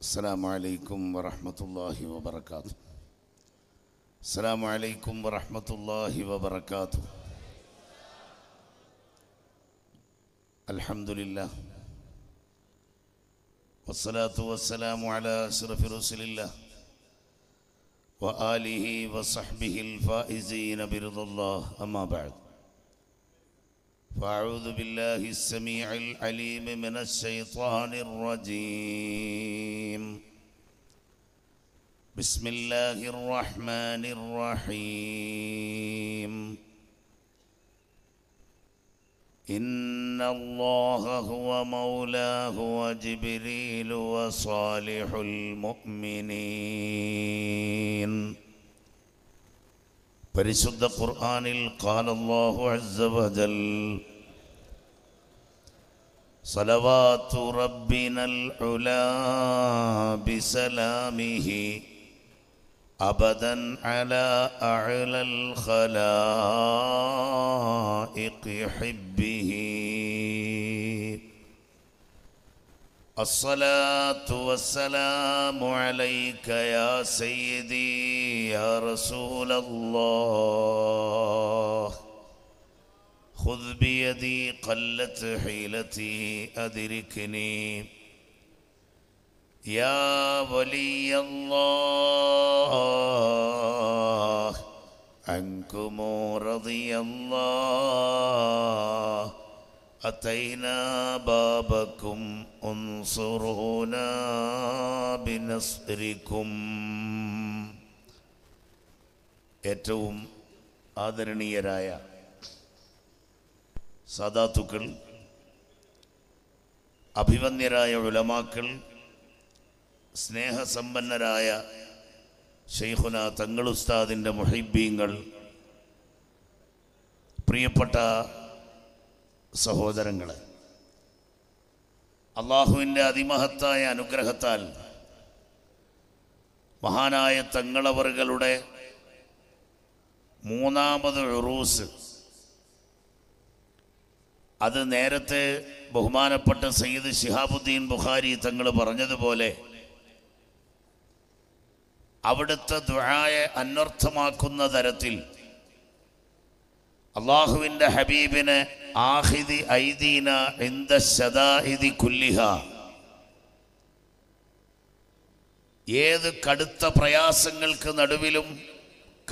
السلام عليكم ورحمة الله وبركاته. السلام عليكم ورحمة الله وبركاته. الحمد لله. والصلاة والسلام على أشرف رسل الله وآله وصحبه الفائزين برضا الله. أما بعد. فأعوذ بالله السميع العليم من الشيطان الرجيم. بسم الله الرحمن الرحيم. إن الله هو مولاه وجبريل وصالح المؤمنين. പരിശുദ്ധ ഖുർആനിൽ قال الله عز وجل صلوات ربنا العلا بسلامه أبدا على أعلى الخلائق حبه الصلاة والسلام عليك يا سيدي يا رسول الله. خذ بيدي قلت حيلتي أدركني. يا ولي الله عنكم رضي الله. أتينا بابكم انصرونا بنصركم ഏറ്റവും ആദരണീയരായ സാദാത്തുക്കൾ അഭിവന്യരായ ഉലമാക്കൾ സ്നേഹസമ്പന്നരായ ഷെയ്ഖുന തങ്ങളുസ്താദിൻ്റെ മുഹിബീങ്ങൾ പ്രിയപ്പെട്ട സഹോദരങ്ങളെ അള്ളാഹുവിന്റെ അതിമഹത്തായ അനുഗ്രഹത്താൽ മഹാനായ തങ്ങളവറുകളുടെ മൂന്നാമത് ഉറൂസ് അത് നേരത്തെ ബഹുമാനപ്പെട്ട സയ്യിദ് ഷിഹാബുദ്ദീൻ ബുഖാരി തങ്ങൾ പറഞ്ഞതുപോലെ അവിടുത്തെ ദുആയെ അന്വർത്ഥമാക്കുന്ന തരത്തിൽ അള്ളാഹുവിന്റെ ഹബീബിന് ആഹിദി ഐദീന എന്ത ശദാഹിദി കുല്ലിഹ. ഏത് കടുത്ത പ്രയാസങ്ങൾക്ക് നടുവിലും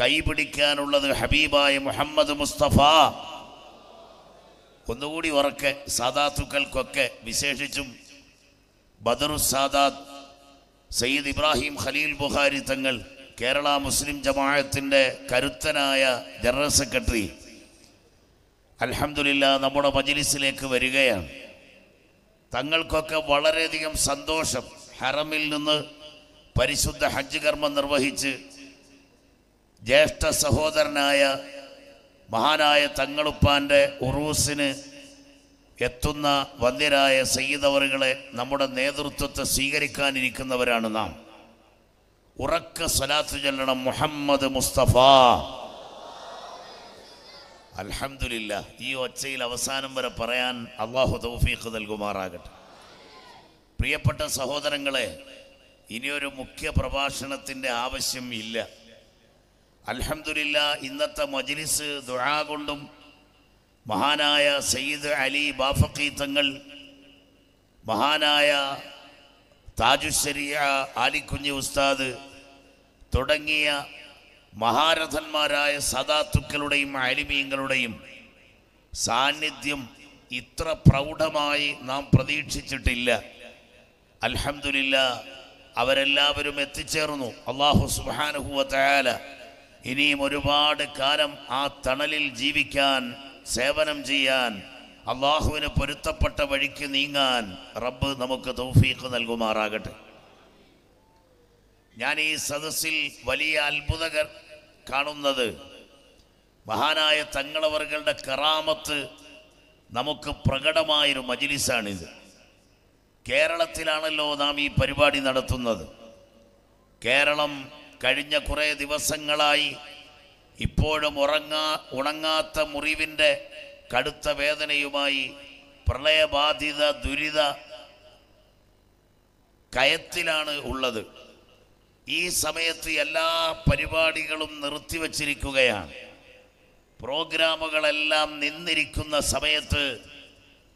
കൈപിടിക്കാനുള്ളത് ഹബീബായ മുഹമ്മദ് മുസ്തഫ. ഒന്നുകൂടി ഉറക്കെ സാദാത്തുക്കൾക്കൊക്കെ വിശേഷിച്ചും ബദറു സാദാത്ത് സയ്യിദ് ഇബ്രാഹിം ഖലീൽ ബുഖാരി തങ്ങൾ കേരള മുസ്ലിം ജമാഅത്തിന്റെ കരുത്തനായ ജനറൽ സെക്രട്ടറി. അൽഹംദുലില്ല നമ്മുടെ മജിലിസിലേക്ക് വരികയാണ്. തങ്ങൾക്കൊക്കെ വളരെയധികം സന്തോഷം ഹറമിൽ നിന്ന് പരിശുദ്ധ ഹജ്ജ് കർമ്മം നിർവഹിച്ച് ജ്യേഷ്ഠ സഹോദരനായ മഹാനായ തങ്ങളുപ്പാന്റെ ഉറൂസിന് എത്തുന്ന വന്ദ്യരായ സയ്യിദവറുകളെ നമ്മുടെ നേതൃത്വത്തെ സ്വീകരിക്കാനിരിക്കുന്നവരാണ് നാം. ഉറക്ക സ്വലാത്തു ചൊല്ലണം മുഹമ്മദ് മുസ്തഫ. അൽഹംദുലില്ല ഈ ഒച്ചയിൽ അവസാനം വരെ പറയാൻ അള്ളാഹു തൗഫീഖ് നൽകുമാറാകട്ടെ. പ്രിയപ്പെട്ട സഹോദരങ്ങളെ ഇനിയൊരു മുഖ്യ പ്രഭാഷണത്തിന്റെ ആവശ്യം ഇല്ല. അലഹമില്ല ഇന്നത്തെ മജ്ലിസ് ദുഴാ കൊണ്ടും മഹാനായ സയ്യിദ് അലി ബാഫക്കി തങ്ങൾ മഹാനായ താജുശരിയ ആലിക്കുഞ്ഞി ഉസ്താദ് തുടങ്ങിയ മഹാരഥന്മാരായ സദാത്തുക്കളുടെയും അലിമീങ്ങളുടെയും സാന്നിധ്യം ഇത്ര പ്രൗഢമായി നാം പ്രതീക്ഷിച്ചിട്ടില്ല. അൽഹമില്ല അവരെല്ലാവരും എത്തിച്ചേർന്നു. അള്ളാഹു സുബാനുഹുവ തയാല ഇനിയും ഒരുപാട് കാലം ആ തണലിൽ ജീവിക്കാൻ സേവനം ചെയ്യാൻ അള്ളാഹുവിന് പൊരുത്തപ്പെട്ട വഴിക്ക് നീങ്ങാൻ റബ്ബ് നമുക്ക് തൗഫീഖ് നൽകുമാറാകട്ടെ. ഞാൻ ഈ സദസ്സിൽ വലിയ അത്ഭുതകർ കാണുന്നത്. മഹാനായ തങ്ങളവറുകളുടെ കറാമത്ത് നമുക്ക് പ്രകടമായൊരു മജിലിസാണിത്. കേരളത്തിലാണല്ലോ നാം ഈ പരിപാടി നടത്തുന്നത്. കേരളം കഴിഞ്ഞ കുറേ ദിവസങ്ങളായി ഇപ്പോഴും ഉറങ്ങാ ഉണങ്ങാത്ത മുറിവിന്റെ കടുത്ത വേദനയുമായി പ്രളയബാധിത ദുരിത കയത്തിലാണ് ഉള്ളത്. ഈ സമയത്ത് എല്ലാ പരിപാടികളും നിർത്തിവച്ചിരിക്കുകയാണ് പ്രോഗ്രാമുകളെല്ലാം നിന്നിരിക്കുന്ന സമയത്ത്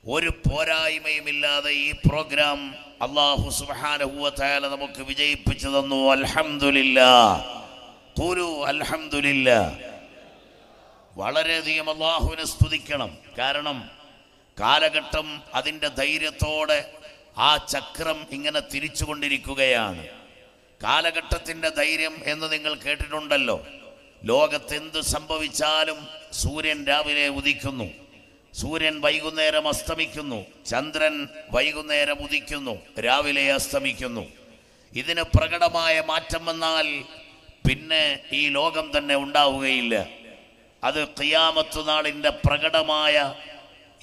ഒരു പോരായ്മയുമില്ലാതെ ഈ പ്രോഗ്രാം അള്ളാഹു സുബാനഹുവല നമുക്ക് വിജയിപ്പിച്ചു തന്നു. അൽഹംദുലില്ലാ. കൂലു അൽഹംദുലില്ലാ. വളരെയധികം അള്ളാഹുവിനെ സ്തുതിക്കണം. കാരണം കാലഘട്ടം അതിന്റെ ധൈര്യത്തോടെ ആ ചക്രം ഇങ്ങനെ തിരിച്ചുകൊണ്ടിരിക്കുകയാണ്. കാലഘട്ടത്തിന്റെ ധൈര്യം എന്ന് നിങ്ങൾ കേട്ടിട്ടുണ്ടല്ലോ. ലോകത്തെന്ത് സംഭവിച്ചാലും സൂര്യൻ രാവിലെ ഉദിക്കുന്നു. സൂര്യൻ വൈകുന്നേരം അസ്തമിക്കുന്നു. ചന്ദ്രൻ വൈകുന്നേരം ഉദിക്കുന്നു. രാവിലെ അസ്തമിക്കുന്നു. ഇതിന് പ്രകടമായ മാറ്റം വന്നാൽ പിന്നെ ഈ ലോകം തന്നെ ഉണ്ടാവുകയില്ല. അത് ഖിയാമത്ത് നാളിന്റെ പ്രകടമായ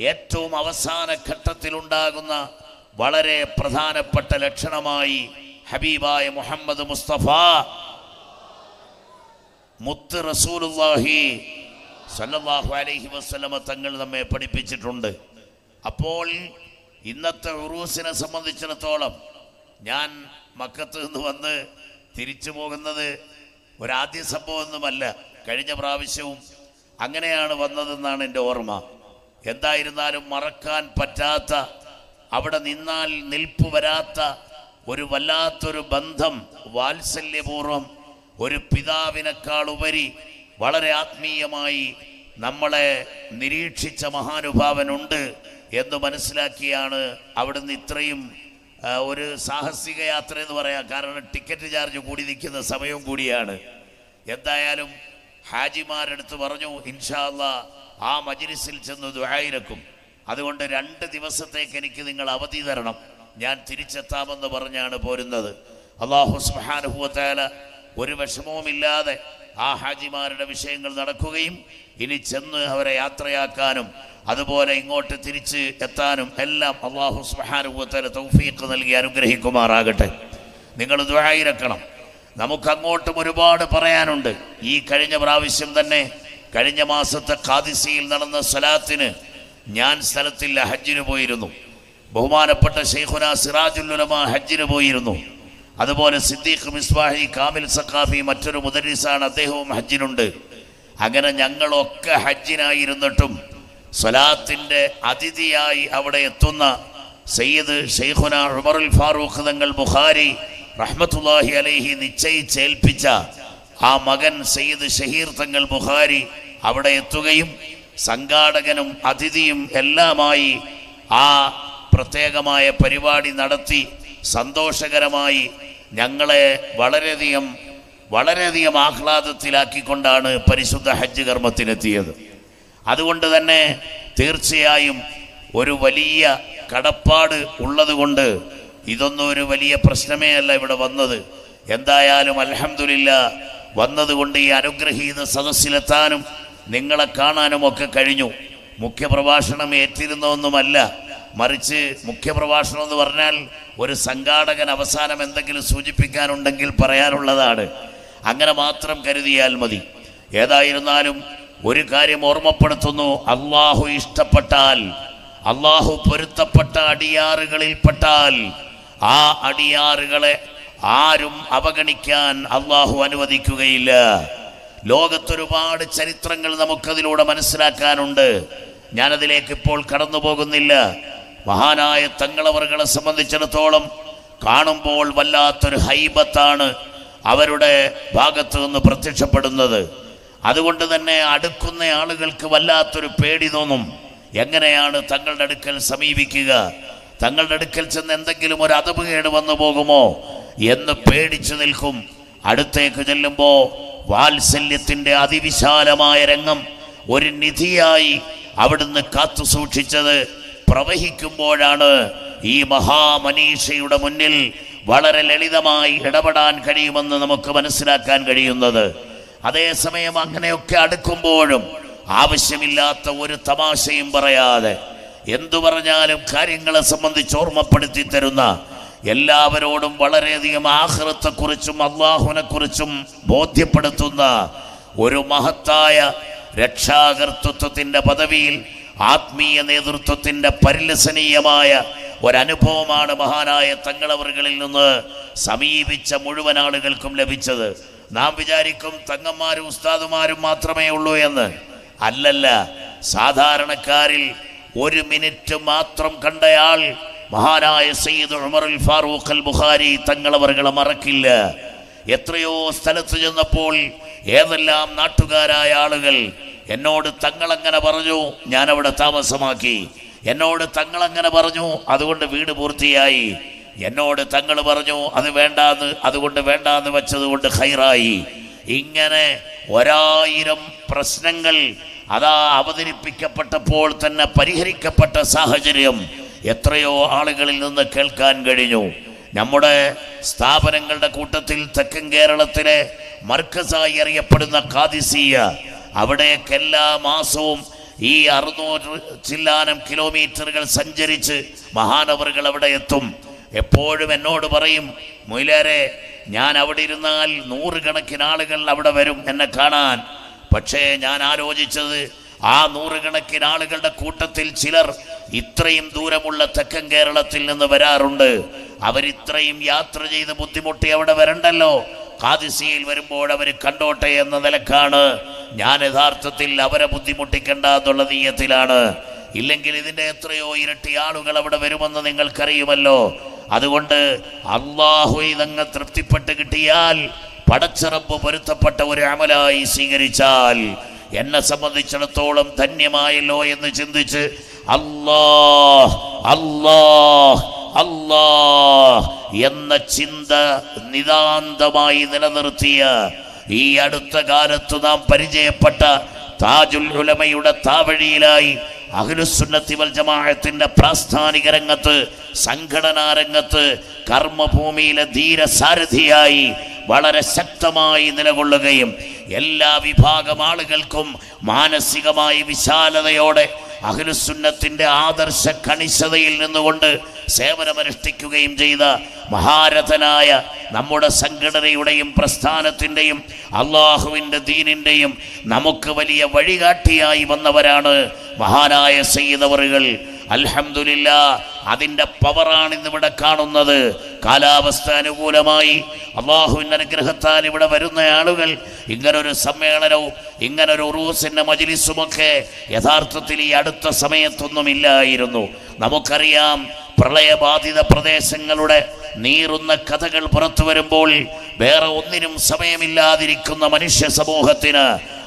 ഏറ്റവും അവസാന ഘട്ടത്തിലുണ്ടാകുന്ന വളരെ പ്രധാനപ്പെട്ട ലക്ഷണമായി ഹബീബായ മുഹമ്മദ് മുസ്തഫ. മുത്ത് റസൂലുള്ളാഹി സല്ലല്ലാഹു അലൈഹി വസല്ലമ തങ്ങൾ നമ്മെ പഠിപ്പിച്ചിട്ടുണ്ട്. അപ്പോൾ ഇന്നത്തെ ഉറൂസിനെ സംബന്ധിച്ചിടത്തോളം ഞാൻ മക്കത്ത് നിന്ന് വന്ന് തിരിച്ചു പോകുന്നത് ഒരാദ്യ സംഭവമൊന്നുമല്ല കഴിഞ്ഞ പ്രാവശ്യവും അങ്ങനെയാണ് വന്നതെന്നാണ് എന്റെ ഓർമ്മ. എന്തായിരുന്നാലും മറക്കാൻ പറ്റാത്ത അവിടെ നിന്നാൽ നിൽപ്പ് വരാത്ത ഒരു വല്ലാത്തൊരു ബന്ധം വാത്സല്യപൂർവം ഒരു പിതാവിനേക്കാൾ ഉപരി വളരെ ആത്മീയമായി നമ്മളെ നിരീക്ഷിച്ച മഹാനുഭാവനുണ്ട് എന്ന് മനസ്സിലാക്കിയാണ് അവിടുന്ന് ഇത്രയും ഒരു സാഹസിക യാത്ര എന്ന് പറയാം. കാരണം ടിക്കറ്റ് ചാർജ് കൂടി നിൽക്കുന്ന സമയവും കൂടിയാണ്. എന്തായാലും ഹാജിമാരെടുത്ത് പറഞ്ഞു ഇൻഷാല്ല ആ മജ്ലിസിൽ ചെന്ന് ദുഹായിരക്കും അതുകൊണ്ട് രണ്ട് ദിവസത്തേക്ക് എനിക്ക് നിങ്ങൾ അവധി തരണം. ഞാൻ തിരിച്ചെത്താമെന്ന് പറഞ്ഞാണ് പോരുന്നത്. അള്ളാഹു സുബ്ഹാനഹു ഒരു വിഷമവുമില്ലാതെ ആ ഹാജിമാരുടെ വിഷയങ്ങൾ നടക്കുകയും ഇനി ചെന്ന് അവരെ യാത്രയാക്കാനും അതുപോലെ ഇങ്ങോട്ട് തിരിച്ച് എത്താനും എല്ലാം അള്ളാഹു സുബ്ഹാനഹു തൗഫീഖ് നൽകി അനുഗ്രഹിക്കുമാറാകട്ടെ. നിങ്ങൾ ദ്വായിരക്കണം നമുക്കങ്ങോട്ടും ഒരുപാട് പറയാനുണ്ട്. ഈ കഴിഞ്ഞ പ്രാവശ്യം തന്നെ കഴിഞ്ഞ മാസത്തെ കാദിസിയിൽ നടന്ന സ്വലാത്തിന് ഞാൻ സ്ഥലത്തില്ല ഹജ്ജിന് പോയിരുന്നു. ബഹുമാനപ്പെട്ട ഷെയ്ഖുന സിറാജുല്ലുലമ ഹജ്ജിന് പോയിരുന്നു. അതുപോലെ സിദ്ദീഖ് മിസ്വാഹി കാമിൽ സഖാഫി മറ്റൊരു മുദരീസാണ് അദ്ദേഹവും ഹജ്ജിനുണ്ട്. അങ്ങനെ ഞങ്ങളൊക്കെ ഹജ്ജിനായിരുന്നിട്ടും സ്വലാത്തിന്റെ അതിഥിയായി അവിടെ എത്തുന്ന സയ്യിദ് ഷെയ്ഖുന ഉമറുൽ ഫാറൂഖ് തങ്ങൾ ബുഖാരി റഹ്മത്തുല്ലാഹി അലൈഹി നിശ്ചയിച്ചേൽപ്പിച്ച ആ മകൻ സയ്യിദ് ഷഹീർ തങ്ങൾ ബുഖാരി അവിടെ എത്തുകയും സംഘാടകനും അതിഥിയും എല്ലാമായി ആ പ്രത്യേകമായ പരിപാടി നടത്തി സന്തോഷകരമായി ഞങ്ങളെ വളരെയധികം വളരെയധികം ആഹ്ലാദത്തിലാക്കിക്കൊണ്ടാണ് പരിശുദ്ധ ഹജ്ജ് കർമ്മത്തിനെത്തിയത്. അതുകൊണ്ട് തന്നെ തീർച്ചയായും ഒരു വലിയ കടപ്പാട് ഉള്ളതുകൊണ്ട് ഇതൊന്നും ഒരു വലിയ പ്രശ്നമേ അല്ല ഇവിടെ വന്നത്. എന്തായാലും അലഹമില്ല വന്നതുകൊണ്ട് ഈ അനുഗ്രഹീത സദസ്സിലെത്താനും നിങ്ങളെ കാണാനും ഒക്കെ കഴിഞ്ഞു. മുഖ്യപ്രഭാഷണം ഏറ്റിരുന്നൊന്നുമല്ല മറിച്ച് മുഖ്യപ്രഭാഷണം എന്ന് പറഞ്ഞാൽ ഒരു സംഘാടകൻ അവസാനം എന്തെങ്കിലും സൂചിപ്പിക്കാനുണ്ടെങ്കിൽ പറയാനുള്ളതാണ്. അങ്ങനെ മാത്രം കരുതിയാൽ മതി. ഏതായിരുന്നാലും ഒരു കാര്യം ഓർമ്മപ്പെടുത്തുന്നു. അള്ളാഹു ഇഷ്ടപ്പെട്ടാൽ അള്ളാഹു പൊരുത്തപ്പെട്ട അടിയാറുകളിൽപ്പെട്ടാൽ ആ അടിയാറുകളെ ആരും അവഗണിക്കാൻ അള്ളാഹു അനുവദിക്കുകയില്ല. ലോകത്തൊരുപാട് ചരിത്രങ്ങൾ നമുക്കതിലൂടെ മനസ്സിലാക്കാനുണ്ട്. ഞാനതിലേക്ക് ഇപ്പോൾ കടന്നു പോകുന്നില്ല മഹാനായ തങ്ങളവറുകളെ സംബന്ധിച്ചിടത്തോളം കാണുമ്പോൾ വല്ലാത്തൊരു ഹൈബത്താണ് അവരുടെ ഭാഗത്ത് നിന്ന് പ്രത്യക്ഷപ്പെടുന്നത്. അതുകൊണ്ട് തന്നെ അടുക്കുന്ന ആളുകൾക്ക് വല്ലാത്തൊരു പേടി തോന്നും. എങ്ങനെയാണ് തങ്ങളുടെ അടുക്കൽ സമീപിക്കുക? തങ്ങളുടെ അടുക്കൽ ചെന്ന് എന്തെങ്കിലും ഒരു അതപകേട് വന്നു പോകുമോ? എന്ന് പേടിച്ചു നിൽക്കും. അടുത്തേക്ക് ചെല്ലുമ്പോൾ വാത്സല്യത്തിന്റെ അതിവിശാലമായ രംഗം ഒരു നിധിയായി അവിടുന്ന് കാത്തു സൂക്ഷിച്ചത് പ്രവഹിക്കുമ്പോഴാണ് ഈ മഹാമനീഷയുടെ മുന്നിൽ വളരെ ലളിതമായി ഇടപെടാൻ കഴിയുമെന്ന് നമുക്ക് മനസ്സിലാക്കാൻ കഴിയുന്നത്. അതേസമയം അങ്ങനെയൊക്കെ അടുക്കുമ്പോഴും ആവശ്യമില്ലാത്ത ഒരു തമാശയും പറയാതെ എന്തു പറഞ്ഞാലും കാര്യങ്ങളെ സംബന്ധിച്ച് ഓർമ്മപ്പെടുത്തി തരുന്ന എല്ലാവരോടും വളരെയധികം ആഹൃത്തെക്കുറിച്ചും അള്ളാഹുവിനെക്കുറിച്ചും ബോധ്യപ്പെടുത്തുന്ന ഒരു മഹത്തായ രക്ഷാകർത്തൃത്വത്തിന്റെ പദവിയിൽ ആത്മീയ നേതൃത്വത്തിന്റെ പരിലസനീയമായ ഒരനുഭവമാണ് മഹാനായ തങ്ങളവറുകളിൽ നിന്ന് സമീപിച്ച മുഴുവൻ ആളുകൾക്കും ലഭിച്ചത്. നാം വിചാരിക്കും തങ്ങന്മാരും ഉസ്താദുമാരും മാത്രമേ ഉള്ളൂ എന്ന്. അല്ലല്ല സാധാരണക്കാരിൽ ഒരു മിനിറ്റ് മാത്രം കണ്ടയാൾ മഹാനായ സയ്യിദ് ഉമറുൽ ഫാറൂഖ് അൽ ബുഖാരി തങ്ങളവറുകളെ മറക്കില്ല. എത്രയോ സ്ഥലത്ത് ചെന്നപ്പോൾ ഏതെല്ലാം നാട്ടുകാരായ ആളുകൾ എന്നോട് തങ്ങളങ്ങനെ പറഞ്ഞു ഞാൻ അവിടെ താമസമാക്കി. എന്നോട് തങ്ങളങ്ങനെ പറഞ്ഞു അതുകൊണ്ട് വീട് പൂർത്തിയായി. എന്നോട് തങ്ങൾ പറഞ്ഞു അത് വേണ്ടാന്ന് അതുകൊണ്ട് വേണ്ടാന്ന് വെച്ചതുകൊണ്ട് ഹൈറായി. ഇങ്ങനെ ഒരായിരം പ്രശ്നങ്ങൾ അതാ അവതരിപ്പിക്കപ്പെട്ടപ്പോൾ തന്നെ പരിഹരിക്കപ്പെട്ട സാഹചര്യം എത്രയോ ആളുകളിൽ നിന്ന് കേൾക്കാൻ കഴിഞ്ഞു. നമ്മുടെ സ്ഥാപനങ്ങളുടെ കൂട്ടത്തിൽ തെക്കൻ കേരളത്തിലെ മർക്കസായി അറിയപ്പെടുന്ന കാദിസീയ അവിടേക്ക് എല്ലാ മാസവും ഈ അറുന്നൂറ് ചില്ലാനം കിലോമീറ്ററുകൾ സഞ്ചരിച്ച് മഹാനവറുകൾ അവിടെ എത്തും. എപ്പോഴും എന്നോട് പറയും മുയിലേറെ ഞാൻ അവിടെ ഇരുന്നാൽ നൂറുകണക്കിന് ആളുകൾ അവിടെ വരും എന്നെ കാണാൻ. പക്ഷേ ഞാൻ ആലോചിച്ചത് ആ നൂറുകണക്കിന് ആളുകളുടെ കൂട്ടത്തിൽ ചിലർ ഇത്രയും ദൂരമുള്ള തെക്കൻ കേരളത്തിൽ നിന്ന് വരാറുണ്ട്. അവരിത്രയും യാത്ര ചെയ്ത് ബുദ്ധിമുട്ടി അവിടെ വരണ്ടല്ലോ. കാദിസിയിൽ വരുമ്പോൾ അവർ കണ്ടോട്ടെ എന്ന നിലക്കാണ് ഞാൻ യഥാർത്ഥത്തിൽ അവരെ ബുദ്ധിമുട്ടിക്കണ്ട എന്നുള്ള നീയത്തിലാണ്. ഇല്ലെങ്കിൽ ഇതിന്റെ എത്രയോ ഇരട്ടി ആളുകൾ അവിടെ വരുമെന്ന് നിങ്ങൾക്കറിയുമല്ലോ. അതുകൊണ്ട് അള്ളാഹു ഇതങ്ങ് തൃപ്തിപ്പെട്ട് കിട്ടിയാൽ പടച്ചിറപ്പ് പൊരുത്തപ്പെട്ട ഒരു അമലായി സ്വീകരിച്ചാൽ എന്നെ സംബന്ധിച്ചിടത്തോളം ധന്യമായല്ലോ എന്ന് ചിന്തിച്ച് അല്ലാഹ് അല്ലാഹ് അല്ലാഹ് എന്ന ചിന്ത നിതാന്തമായി നിലനിർത്തിയ ഈ അടുത്ത കാലത്ത് നാം പരിചയപ്പെട്ട താജുൽ ഉലമയുടെ താവഴിയിലായി അഖിലുസുന്നത്തി വൽ ജമാഅത്തിന്റെ പ്രാസ്ഥാനിക രംഗത്ത് സംഘടനാ രംഗത്ത് കർമ്മഭൂമിയിലെ ധീരസാരഥിയായി വളരെ ശക്തമായി നിലകൊള്ളുകയും എല്ലാ വിഭാഗം ആളുകൾക്കും മാനസികമായി വിശാലതയോടെ അഖിലുസുന്നത്തിന്റെ ആദർശ കണിശതയിൽ നിന്നുകൊണ്ട് സേവനമനുഷ്ഠിക്കുകയും ചെയ്ത മഹാരഥനായ നമ്മുടെ സംഘടനയുടെയും പ്രസ്ഥാനത്തിന്റെയും അള്ളാഹുവിന്റെ ദീനിന്റെയും നമുക്ക് വലിയ വഴികാട്ടിയായി വന്നവരാണ് മഹാനായ സയ്യിദവറുകൾ അൽഹമില്ല അതിന്റെ പവറാണ് ഇന്നിവിടെ കാണുന്നത്. കാലാവസ്ഥ അനുകൂലമായി. അള്ളാഹുവിന്റെ അനുഗ്രഹത്താൽ ഇവിടെ വരുന്ന ആളുകൾ ഇങ്ങനൊരു സമ്മേളനവും ഇങ്ങനൊരു ഉറൂസിന്റെ മജിലിസുമൊക്കെ യഥാർത്ഥത്തിൽ ഈ അടുത്ത സമയത്തൊന്നുമില്ലായിരുന്നു. നമുക്കറിയാം പ്രളയബാധിത പ്രദേശങ്ങളുടെ നീറുന്ന കഥകൾ പുറത്തു വരുമ്പോൾ വേറെ ഒന്നിനും സമയമില്ലാതിരിക്കുന്ന മനുഷ്യ സമൂഹത്തിന്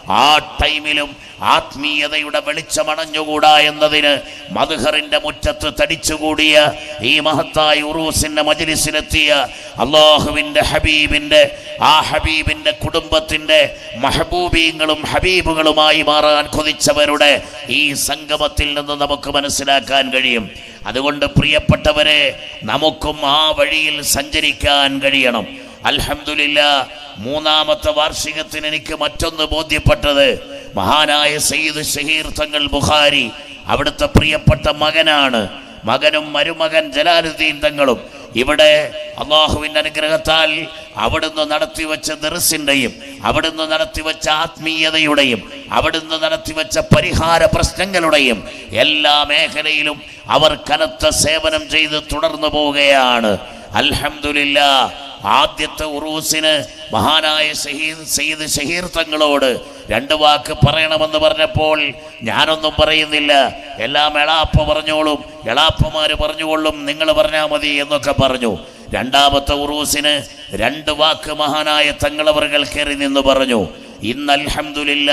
ആ ടൈമിലും ആത്മീയതയുടെ വെളിച്ചമണഞ്ഞുകൂടാ എന്നതിന് മധുഹറിന്റെ മുറ്റത്ത് തടിച്ചുകൂടിയ ഈ മഹത്തായ ഉറൂസിന്റെ മജിലിസിലെത്തിയ അള്ളാഹുവിന്റെ ഹബീബിന്റെ ആ ഹബീബിന്റെ കുടുംബത്തിന്റെ മഹബൂബീങ്ങളും ഹബീബുകളുമായി മാറാൻ കൊതിച്ചവരുടെ ഈ സംഗമത്തിൽ നിന്ന് നമുക്ക് മനസ്സിലാക്കാൻ കഴിയും. അതുകൊണ്ട് പ്രിയപ്പെട്ടവരെ നമുക്കും ആ വഴിയിൽ സഞ്ചരിക്കാൻ കഴിയണം. അൽഹംദുലില്ല മൂന്നാമത്തെ വാർഷികത്തിന് എനിക്ക് മറ്റൊന്ന് ബോധ്യപ്പെട്ടത്. മഹാനായ സയ്യിദ് ഷഹീർ തങ്ങൾ ബുഖാരി അവിടുത്തെ പ്രിയപ്പെട്ട മകനാണ്. മകനും മരുമകൻ ജലാലുദ്ദീൻ തങ്ങളും. ഇവിടെ അള്ളാഹുവിന്റെ അനുഗ്രഹത്താൽ അവിടുന്ന് നടത്തിവെച്ച ദർസിന്റെയും അവിടുന്ന് നടത്തിവെച്ച ആത്മീയതയുടെയും അവിടുന്ന് നടത്തിവെച്ച പരിഹാര പ്രശ്നങ്ങളുടെയും എല്ലാ മേഖലയിലും അവർ കനത്ത സേവനം ചെയ്ത് തുടർന്നു പോവുകയാണ്. അൽഹംദുലില്ല ആദ്യത്തെ ഉറൂസിന് മഹാനായ ഷഹീദ് സയ്യിദ് ഷഹീർ തങ്ങളോട് രണ്ട് വാക്ക് പറയണമെന്ന് പറഞ്ഞപ്പോൾ ഞാനൊന്നും പറയുന്നില്ല. എല്ലാം എളാപ്പ പറഞ്ഞോളും എളാപ്പമാർ പറഞ്ഞുകൊള്ളും നിങ്ങൾ പറഞ്ഞാൽ മതി എന്നൊക്കെ പറഞ്ഞു. രണ്ടാമത്തെ ഉറൂസിന് രണ്ട് വാക്ക് മഹാനായ തങ്ങളവർ കയറി നിന്ന് പറഞ്ഞു. ഇന്ന് അൽഹമില്ല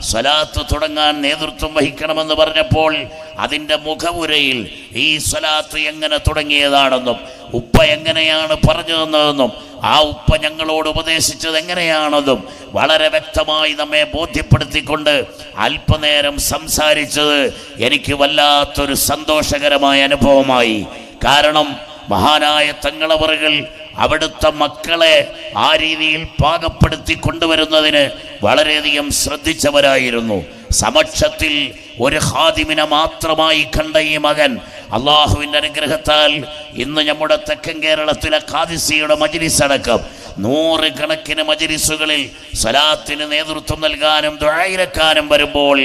സ്വലാത്ത് തുടങ്ങാൻ നേതൃത്വം വഹിക്കണമെന്ന് പറഞ്ഞപ്പോൾ അതിന്റെ മുഖമുരയിൽ ഈ സ്വലാത്ത് എങ്ങനെ തുടങ്ങിയതാണെന്നും ഉപ്പ എങ്ങനെയാണ് പറഞ്ഞു തന്നതെന്നും ആ ഉപ്പ ഞങ്ങളോട് ഉപദേശിച്ചത് എങ്ങനെയാണെന്നും വളരെ വ്യക്തമായി നമ്മെ ബോധ്യപ്പെടുത്തിക്കൊണ്ട് അല്പനേരം സംസാരിച്ചത് എനിക്ക് വല്ലാത്തൊരു സന്തോഷകരമായ അനുഭവമായി. കാരണം മഹാനായ തങ്ങളവറുകൾ അവിടുത്തെ മക്കളെ ആ രീതിയിൽ പാകപ്പെടുത്തി കൊണ്ടുവരുന്നതിന് വളരെയധികം ശ്രദ്ധിച്ചവരായിരുന്നു. സമക്ഷത്തിൽ ഒരു ഹാദിമിനെ മാത്രമായി കണ്ട ഈ മകൻ അള്ളാഹുവിന്റെ അനുഗ്രഹത്താൽ ഇന്ന് നമ്മുടെ തെക്കൻ കേരളത്തിലെ ഖാദിസിയുടെ മജിലിസ് അടക്കം നൂറുകണക്കിന് മജലിസുകളിൽ സലാത്തിന് നേതൃത്വം നൽകാനും ദുഴയിരക്കാനും വരുമ്പോൾ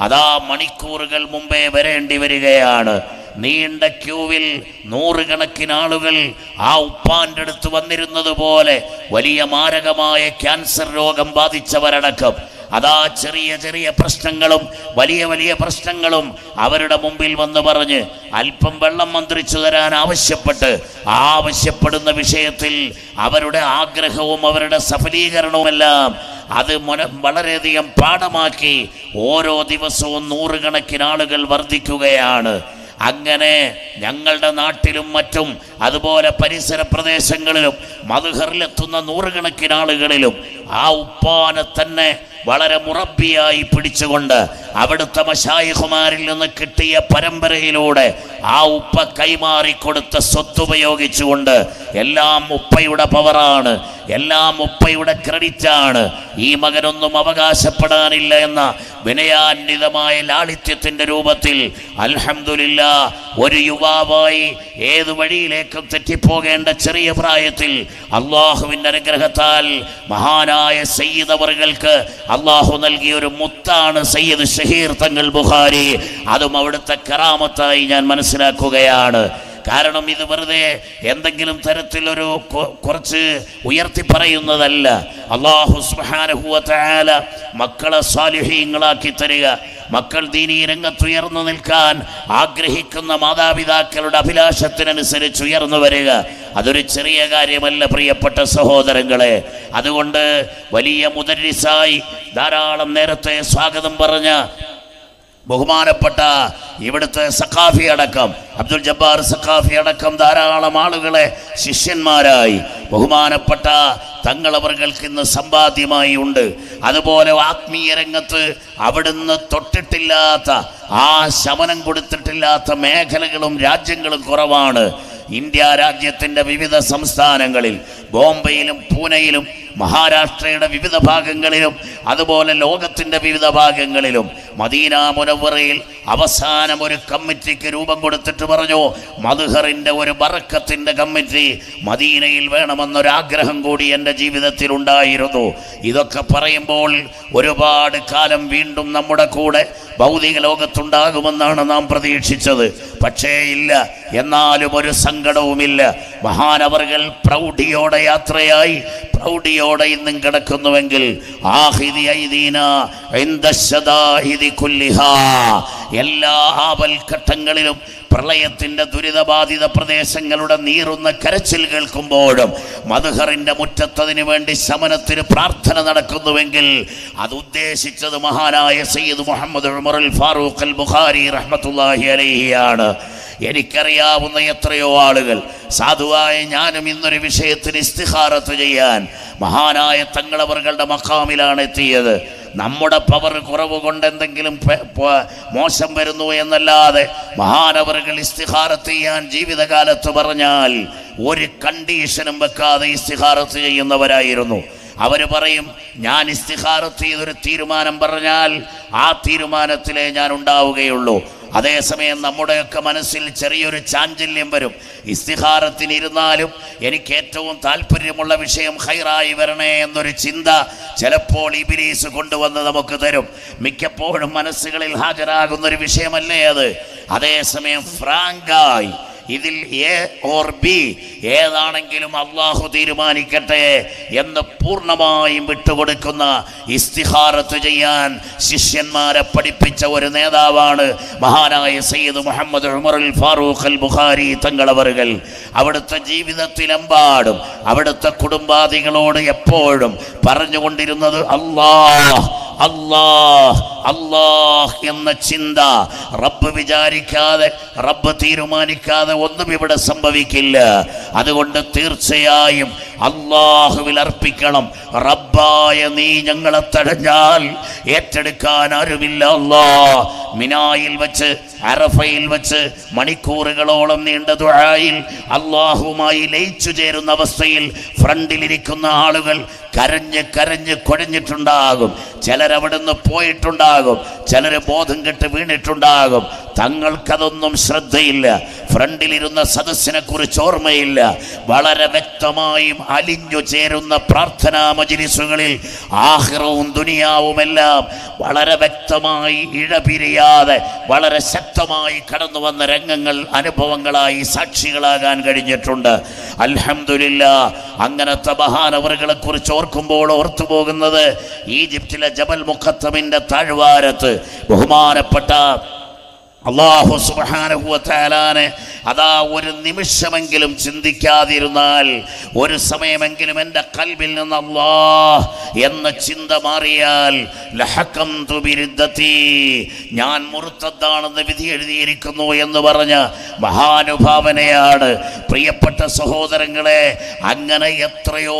അതാ മണിക്കൂറുകൾ മുമ്പേ വരേണ്ടി വരികയാണ്. നീണ്ട ക്യൂവിൽ നൂറുകണക്കിന് ആളുകൾ ആ ഉപ്പാന്റെ അടുത്ത് വന്നിരുന്നത് പോലെ വലിയ മാരകമായ ക്യാൻസർ രോഗം ബാധിച്ചവരടക്കം. അതാ ചെറിയ ചെറിയ പ്രശ്നങ്ങളും വലിയ വലിയ പ്രശ്നങ്ങളും അവരുടെ മുമ്പിൽ വന്ന് പറഞ്ഞ് അല്പം വെള്ളം മന്ത്രിച്ചു തരാൻ ആവശ്യപ്പെട്ട് ആവശ്യപ്പെടുന്ന വിഷയത്തിൽ അവരുടെ ആഗ്രഹവും അവരുടെ സഫലീകരണവുമെല്ലാം അത് വളരെയധികം പാഠമാക്കി ഓരോ ദിവസവും നൂറുകണക്കിന് ആളുകൾ വർദ്ധിക്കുകയാണ്. അങ്ങനെ ഞങ്ങളുടെ നാട്ടിലും മറ്റും അതുപോലെ പരിസര പ്രദേശങ്ങളിലും മധുഹറിലെത്തുന്ന നൂറുകണക്കിന് ആളുകളിലും ആ ഉപ്പാനെ തന്നെ വളരെ മുറബിയായി പിടിച്ചുകൊണ്ട് അവിടുത്തെ മഷായിഹുമാരിൽ നിന്ന് കിട്ടിയ പരമ്പരയിലൂടെ ആ ഉപ്പ കൈമാറിക്കൊടുത്ത സ്വത്തുപയോഗിച്ചുകൊണ്ട് എല്ലാം ഉപ്പയുടെ പവറാണ് എല്ലാം ഉപ്പയുടെ ക്രെഡിറ്റാണ് ഈ മകനൊന്നും അവകാശപ്പെടാനില്ല എന്ന വിനയാന്വിതമായ ലാളിത്യത്തിന്റെ രൂപത്തിൽ അൽഹംദുലില്ല ഒരു യുവാവായി ഏത് വഴിയിലേക്കും തെറ്റിപ്പോകേണ്ട ചെറിയ പ്രായത്തിൽ അള്ളാഹുവിന്റെ അനുഗ്രഹത്താൽ മഹാനായ സയ്യിദ് അവറുകൾക്ക് അള്ളാഹു നൽകിയ ഒരു മുത്താണ് സയ്യിദ് ഷഹീർ തങ്ങൾ ബുഹാരി അതും അവിടുത്തെ കറാമത്തായി ഞാൻ മനസ്സിലാക്കുകയാണ്. കാരണം ഇത് വെറുതെ എന്തെങ്കിലും തരത്തിലൊരു കുറച്ച് ഉയർത്തി പറയുന്നതല്ല. അള്ളാഹു സുബ്ഹാനഹുവതആല മക്കളെ സാലിഹീങ്ങളാക്കി തരിക. മക്കൾ ദീനീ രംഗത്തുയർന്നു നിൽക്കാൻ ആഗ്രഹിക്കുന്ന മാതാപിതാക്കളുടെ അഭിലാഷത്തിനനുസരിച്ച് ഉയർന്നു വരിക. അതൊരു ചെറിയ കാര്യമല്ല പ്രിയപ്പെട്ട സഹോദരങ്ങളെ. അതുകൊണ്ട് വലിയ മുതരിസായി ധാരാളം നേരത്തെ സ്വാഗതം പറഞ്ഞ ബഹുമാനപ്പെട്ട ഇവിടുത്തെ സഖാഫി അടക്കം അബ്ദുൽ ജബ്ബാർ സഖാഫി അടക്കം ധാരാളം ആളുകളെ ശിഷ്യന്മാരായി. ബഹുമാനപ്പെട്ട തങ്ങളവർക്ക് ഇന്ന് സമ്പാദ്യമായി ഉണ്ട്. അതുപോലെ ആത്മീയ രംഗത്ത് അവിടുന്ന് തൊട്ടിട്ടില്ലാത്ത ആ ശമനം കൊടുത്തിട്ടില്ലാത്ത മേഖലകളും രാജ്യങ്ങളും കുറവാണ്. ഇന്ത്യ രാജ്യത്തിന്റെ വിവിധ സംസ്ഥാനങ്ങളിൽ ബോംബെയിലും പൂനെയിലും മഹാരാഷ്ട്രയുടെ വിവിധ ഭാഗങ്ങളിലും അതുപോലെ ലോകത്തിന്റെ വിവിധ ഭാഗങ്ങളിലും. മദീന മുനവറയിൽ അവസാനം ഒരു കമ്മിറ്റിക്ക് രൂപം കൊടുത്തിട്ട് പറഞ്ഞു മധുഹറിന്റെ ഒരു ബറക്കത്തിന്റെ കമ്മിറ്റി മദീനയിൽ വേണമെന്നൊരാഗ്രഹം കൂടി എന്റെ ജീവിതത്തിൽ ഉണ്ടായിരുന്നു. ഇതൊക്കെ പറയുമ്പോൾ ഒരുപാട് കാലം വീണ്ടും നമ്മുടെ കൂടെ ഭൗതിക ലോകത്തുണ്ടാകുമെന്നാണ് നാം പ്രതീക്ഷിച്ചത്. പക്ഷേ ഇല്ല എന്നാലും ഒരു സങ്കടവുമില്ല. മഹാനവർകൾ പ്രൗഢിയോടെ യാത്രയായി. പ്രൗഢിയോടെ ഇന്നും കിടക്കുന്നുവെങ്കിൽ. എല്ലാ ആപൽഘട്ടങ്ങളിലും പ്രളയത്തിന്റെ ദുരിതബാധിത പ്രദേശങ്ങളുടെ നീറുന്ന കരച്ചിൽ കേൾക്കുമ്പോഴും മധുഹറിന്റെ മുറ്റത്തതിനു വേണ്ടി ശമനത്തിന് പ്രാർത്ഥന നടക്കുന്നുവെങ്കിൽ അത് ഉദ്ദേശിച്ചത് മഹാനായ സയ്യിദ് മുഹമ്മദ് ഉമറുൽ ഫാറൂഖ് അൽ ബുഖാരി റഹ്മത്തുല്ലാഹി അലൈഹിയാണ് എനിക്കറിയാവുന്ന എത്രയോ ആളുകൾ. സാധുവായ ഞാനും ഇന്നൊരു വിഷയത്തിന് ഇസ്തിഹാറത്ത് ചെയ്യാൻ മഹാനായ തങ്ങളവറുകളുടെ മക്കാമിലാണ് എത്തിയത്. നമ്മുടെ പവർ കുറവ് കൊണ്ട് എന്തെങ്കിലും മോശം വരുന്നു എന്നല്ലാതെ മഹാനവറുകൾ ഇസ്തിഹാറത്ത് ചെയ്യാൻ ജീവിതകാലത്ത് പറഞ്ഞാൽ ഒരു കണ്ടീഷനും വെക്കാതെ ഇസ്തിഹാറത്ത് ചെയ്യുന്നവരായിരുന്നു. അവർ പറയും ഞാൻ ഇസ്തിഹാറത്ത് ചെയ്തൊരു തീരുമാനം പറഞ്ഞാൽ ആ തീരുമാനത്തിലേ ഞാൻ ഉണ്ടാവുകയുള്ളൂ. അതേസമയം നമ്മുടെയൊക്കെ മനസ്സിൽ ചെറിയൊരു ചാഞ്ചല്യം വരും. ഇസ്തിഹാരത്തിന് ഇരുന്നാലും എനിക്ക് ഏറ്റവും താല്പര്യമുള്ള വിഷയം ഹൈറായി വരണേ എന്നൊരു ചിന്ത ചിലപ്പോൾ ഇബിലീസ് കൊണ്ടുവന്ന് നമുക്ക് തരും. മിക്കപ്പോഴും മനസ്സുകളിൽ ഹാജരാകുന്ന ഒരു വിഷയമല്ലേ അത്? അതേസമയം ഫ്രാങ്കായി ഇതിൽ എ ഓർ ബി ഏതാണെങ്കിലും അള്ളാഹു തീരുമാനിക്കട്ടെ എന്ന് പൂർണമായും വിട്ടുകൊടുക്കുന്ന ഇസ്തിഹാറത്ത് ചെയ്യാൻ ശിഷ്യന്മാരെ പഠിപ്പിച്ച ഒരു നേതാവാണ് മഹാനായ സയ്യിദ് മുഹമ്മദ് ഉമറുൽ ഫാറൂഖ് അൽ ബുഖാരി. തങ്ങളവറുകൾ അവിടുത്തെ ജീവിതത്തിലെമ്പാടും അവിടുത്തെ കുടുംബാദികളോട് എപ്പോഴും പറഞ്ഞുകൊണ്ടിരുന്നത് അല്ലാഹ് അല്ലാഹ് അല്ലാഹ് എന്ന ചിന്ത റബ്ബ് വിചാരിക്കാതെ റബ്ബ് തീരുമാനിക്കാതെ ഒന്നും ഇവിടെ സംഭവിക്കില്ല. അതുകൊണ്ട് തീർച്ചയായും അള്ളാഹുവിൽ അർപ്പിക്കണം. റബ്ബായ നീ ഞങ്ങളെ തടഞ്ഞാൽ ഏറ്റെടുക്കാൻ ആരുമില്ല അല്ലാ മിനായിൽ വെച്ച് അറഫയിൽ വെച്ച് മണിക്കൂറുകളോളം നീണ്ട ദുആയിൽ അള്ളാഹുമായി ലയിച്ചു ചേരുന്ന അവസ്ഥയിൽ ഫ്രണ്ടിലിരിക്കുന്ന ആളുകൾ കരഞ്ഞ് കരഞ്ഞ് കുഴഞ്ഞിട്ടുണ്ടാകും. ചിലരവിടുന്ന് പോയിട്ടുണ്ടാകും. ചിലർ ബോധം കെട്ട് വീണിട്ടുണ്ടാകും. തങ്ങൾക്കതൊന്നും ശ്രദ്ധയില്ല. ഫ്രണ്ടിലിരുന്ന സദസ്സിനെ കുറിച്ച് ഓർമ്മയില്ല. വളരെ വ്യക്തമായും അലിഞ്ഞു ചേരുന്ന പ്രാർത്ഥനാ മജിലിസുകളിൽ ആഹ്റവും ദുനിയാവുമെല്ലാം വളരെ വ്യക്തമായി ഇഴപിരിയാതെ വളരെ ശക്തമായി കടന്നു വന്ന രംഗങ്ങൾ അനുഭവങ്ങളായി സാക്ഷികളാകാൻ കഴിഞ്ഞിട്ടുണ്ട്. അൽഹമില്ല അങ്ങനത്തെ മഹാനവറുകളെ കുറിച്ച് ഓർക്കുമ്പോൾ ഓർത്തു പോകുന്നത് ഈജിപ്തിലെ ജബൽ മുഖത്തമിന്റെ താഴ്വാരത്ത് ബഹുമാനപ്പെട്ട അള്ളാഹു സുബാനുഭവത്താലാന് അതാ ഒരു നിമിഷമെങ്കിലും ചിന്തിക്കാതിരുന്നാൽ ഒരു സമയമെങ്കിലും എന്റെ കൽവിൽ നിന്ന് അള്ളാ എന്ന ചിന്ത മാറിയാൽ ലഹക്കം തുബിരുദ്ധത്തി ഞാൻ മുറുത്തത്താണെന്ന് വിധി എഴുതിയിരിക്കുന്നു എന്ന് പറഞ്ഞ മഹാനുഭാവനയാണ് പ്രിയപ്പെട്ട സഹോദരങ്ങളെ അങ്ങനെ എത്രയോ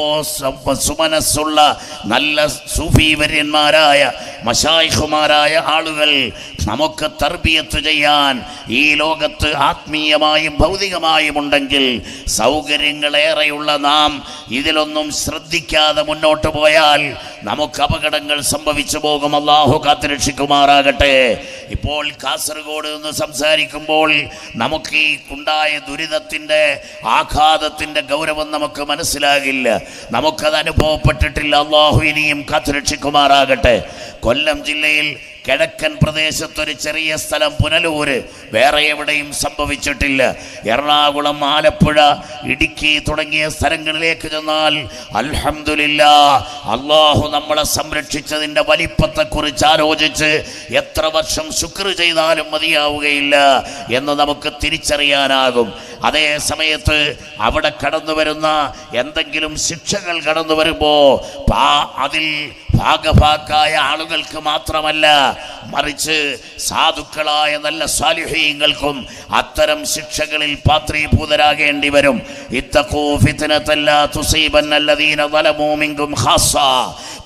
സുമനസ്സുള്ള നല്ല സൂഫീവര്യന്മാരായ മഷായിഖുമാരായ ആളുകൾ നമുക്ക് തർബിയത്ത് ചെയ്യാൻ ഈ ലോകത്ത് ആത്മീയമായും ഭൗതികമായും ഉണ്ടെങ്കിൽ സൗകര്യങ്ങളേറെയുള്ള നാം ഇതിലൊന്നും ശ്രദ്ധിക്കാതെ മുന്നോട്ട് പോയാൽ നമുക്ക് അപകടങ്ങൾ സംഭവിച്ചു പോകും. അള്ളാഹു കാത്തുരക്ഷിക്കുമാറാകട്ടെ. ഇപ്പോൾ കാസർഗോഡ് നിന്ന് സംസാരിക്കുമ്പോൾ നമുക്ക് ഈ ഉണ്ടായ ദുരിതത്തിന്റെ ആഘാതത്തിന്റെ ഗൗരവം നമുക്ക് മനസ്സിലാകില്ല. നമുക്കത് അനുഭവപ്പെട്ടിട്ടില്ല. അള്ളാഹു ഇനിയും കാത്തുരക്ഷിക്കുമാറാകട്ടെ. കൊല്ലം ജില്ലയിൽ കിഴക്കൻ പ്രദേശത്തൊരു ചെറിയ സ്ഥലം പുനലൂര് വേറെ എവിടെയും സംഭവിച്ചിട്ടില്ല. എറണാകുളം ആലപ്പുഴ ഇടുക്കി തുടങ്ങിയ സ്ഥലങ്ങളിലേക്ക് ചെന്നാൽ അൽഹമില്ല അള്ളാഹു നമ്മളെ സംരക്ഷിച്ചതിന്റെ വലിപ്പത്തെക്കുറിച്ച് ആലോചിച്ച് എത്ര വർഷം ശുക്ർ ചെയ്താലും മതിയാവുകയില്ല എന്ന് നമുക്ക് തിരിച്ചറിയാനാകും. അതേ സമയത്ത് അവിടെ കടന്നു വരുന്ന എന്തെങ്കിലും ശിക്ഷകൾ കടന്നു വരുമ്പോൾ പാ അതിൽ ഭാഗഭാക്കായ ആളുകൾക്ക് മാത്രമല്ല മറിച്ച് സാധുക്കളായ നല്ല സ്വാലിഹീങ്ങൾക്കും അത്തരം ശിക്ഷകളിൽ പാത്രീഭൂതരാകേണ്ടി വരും. ഇത്തക്കോ ഫിത്നത്തല്ലാ തുസീബന്നല്ലദീന ളലമൂ മിൻകും ഖാസ്സ.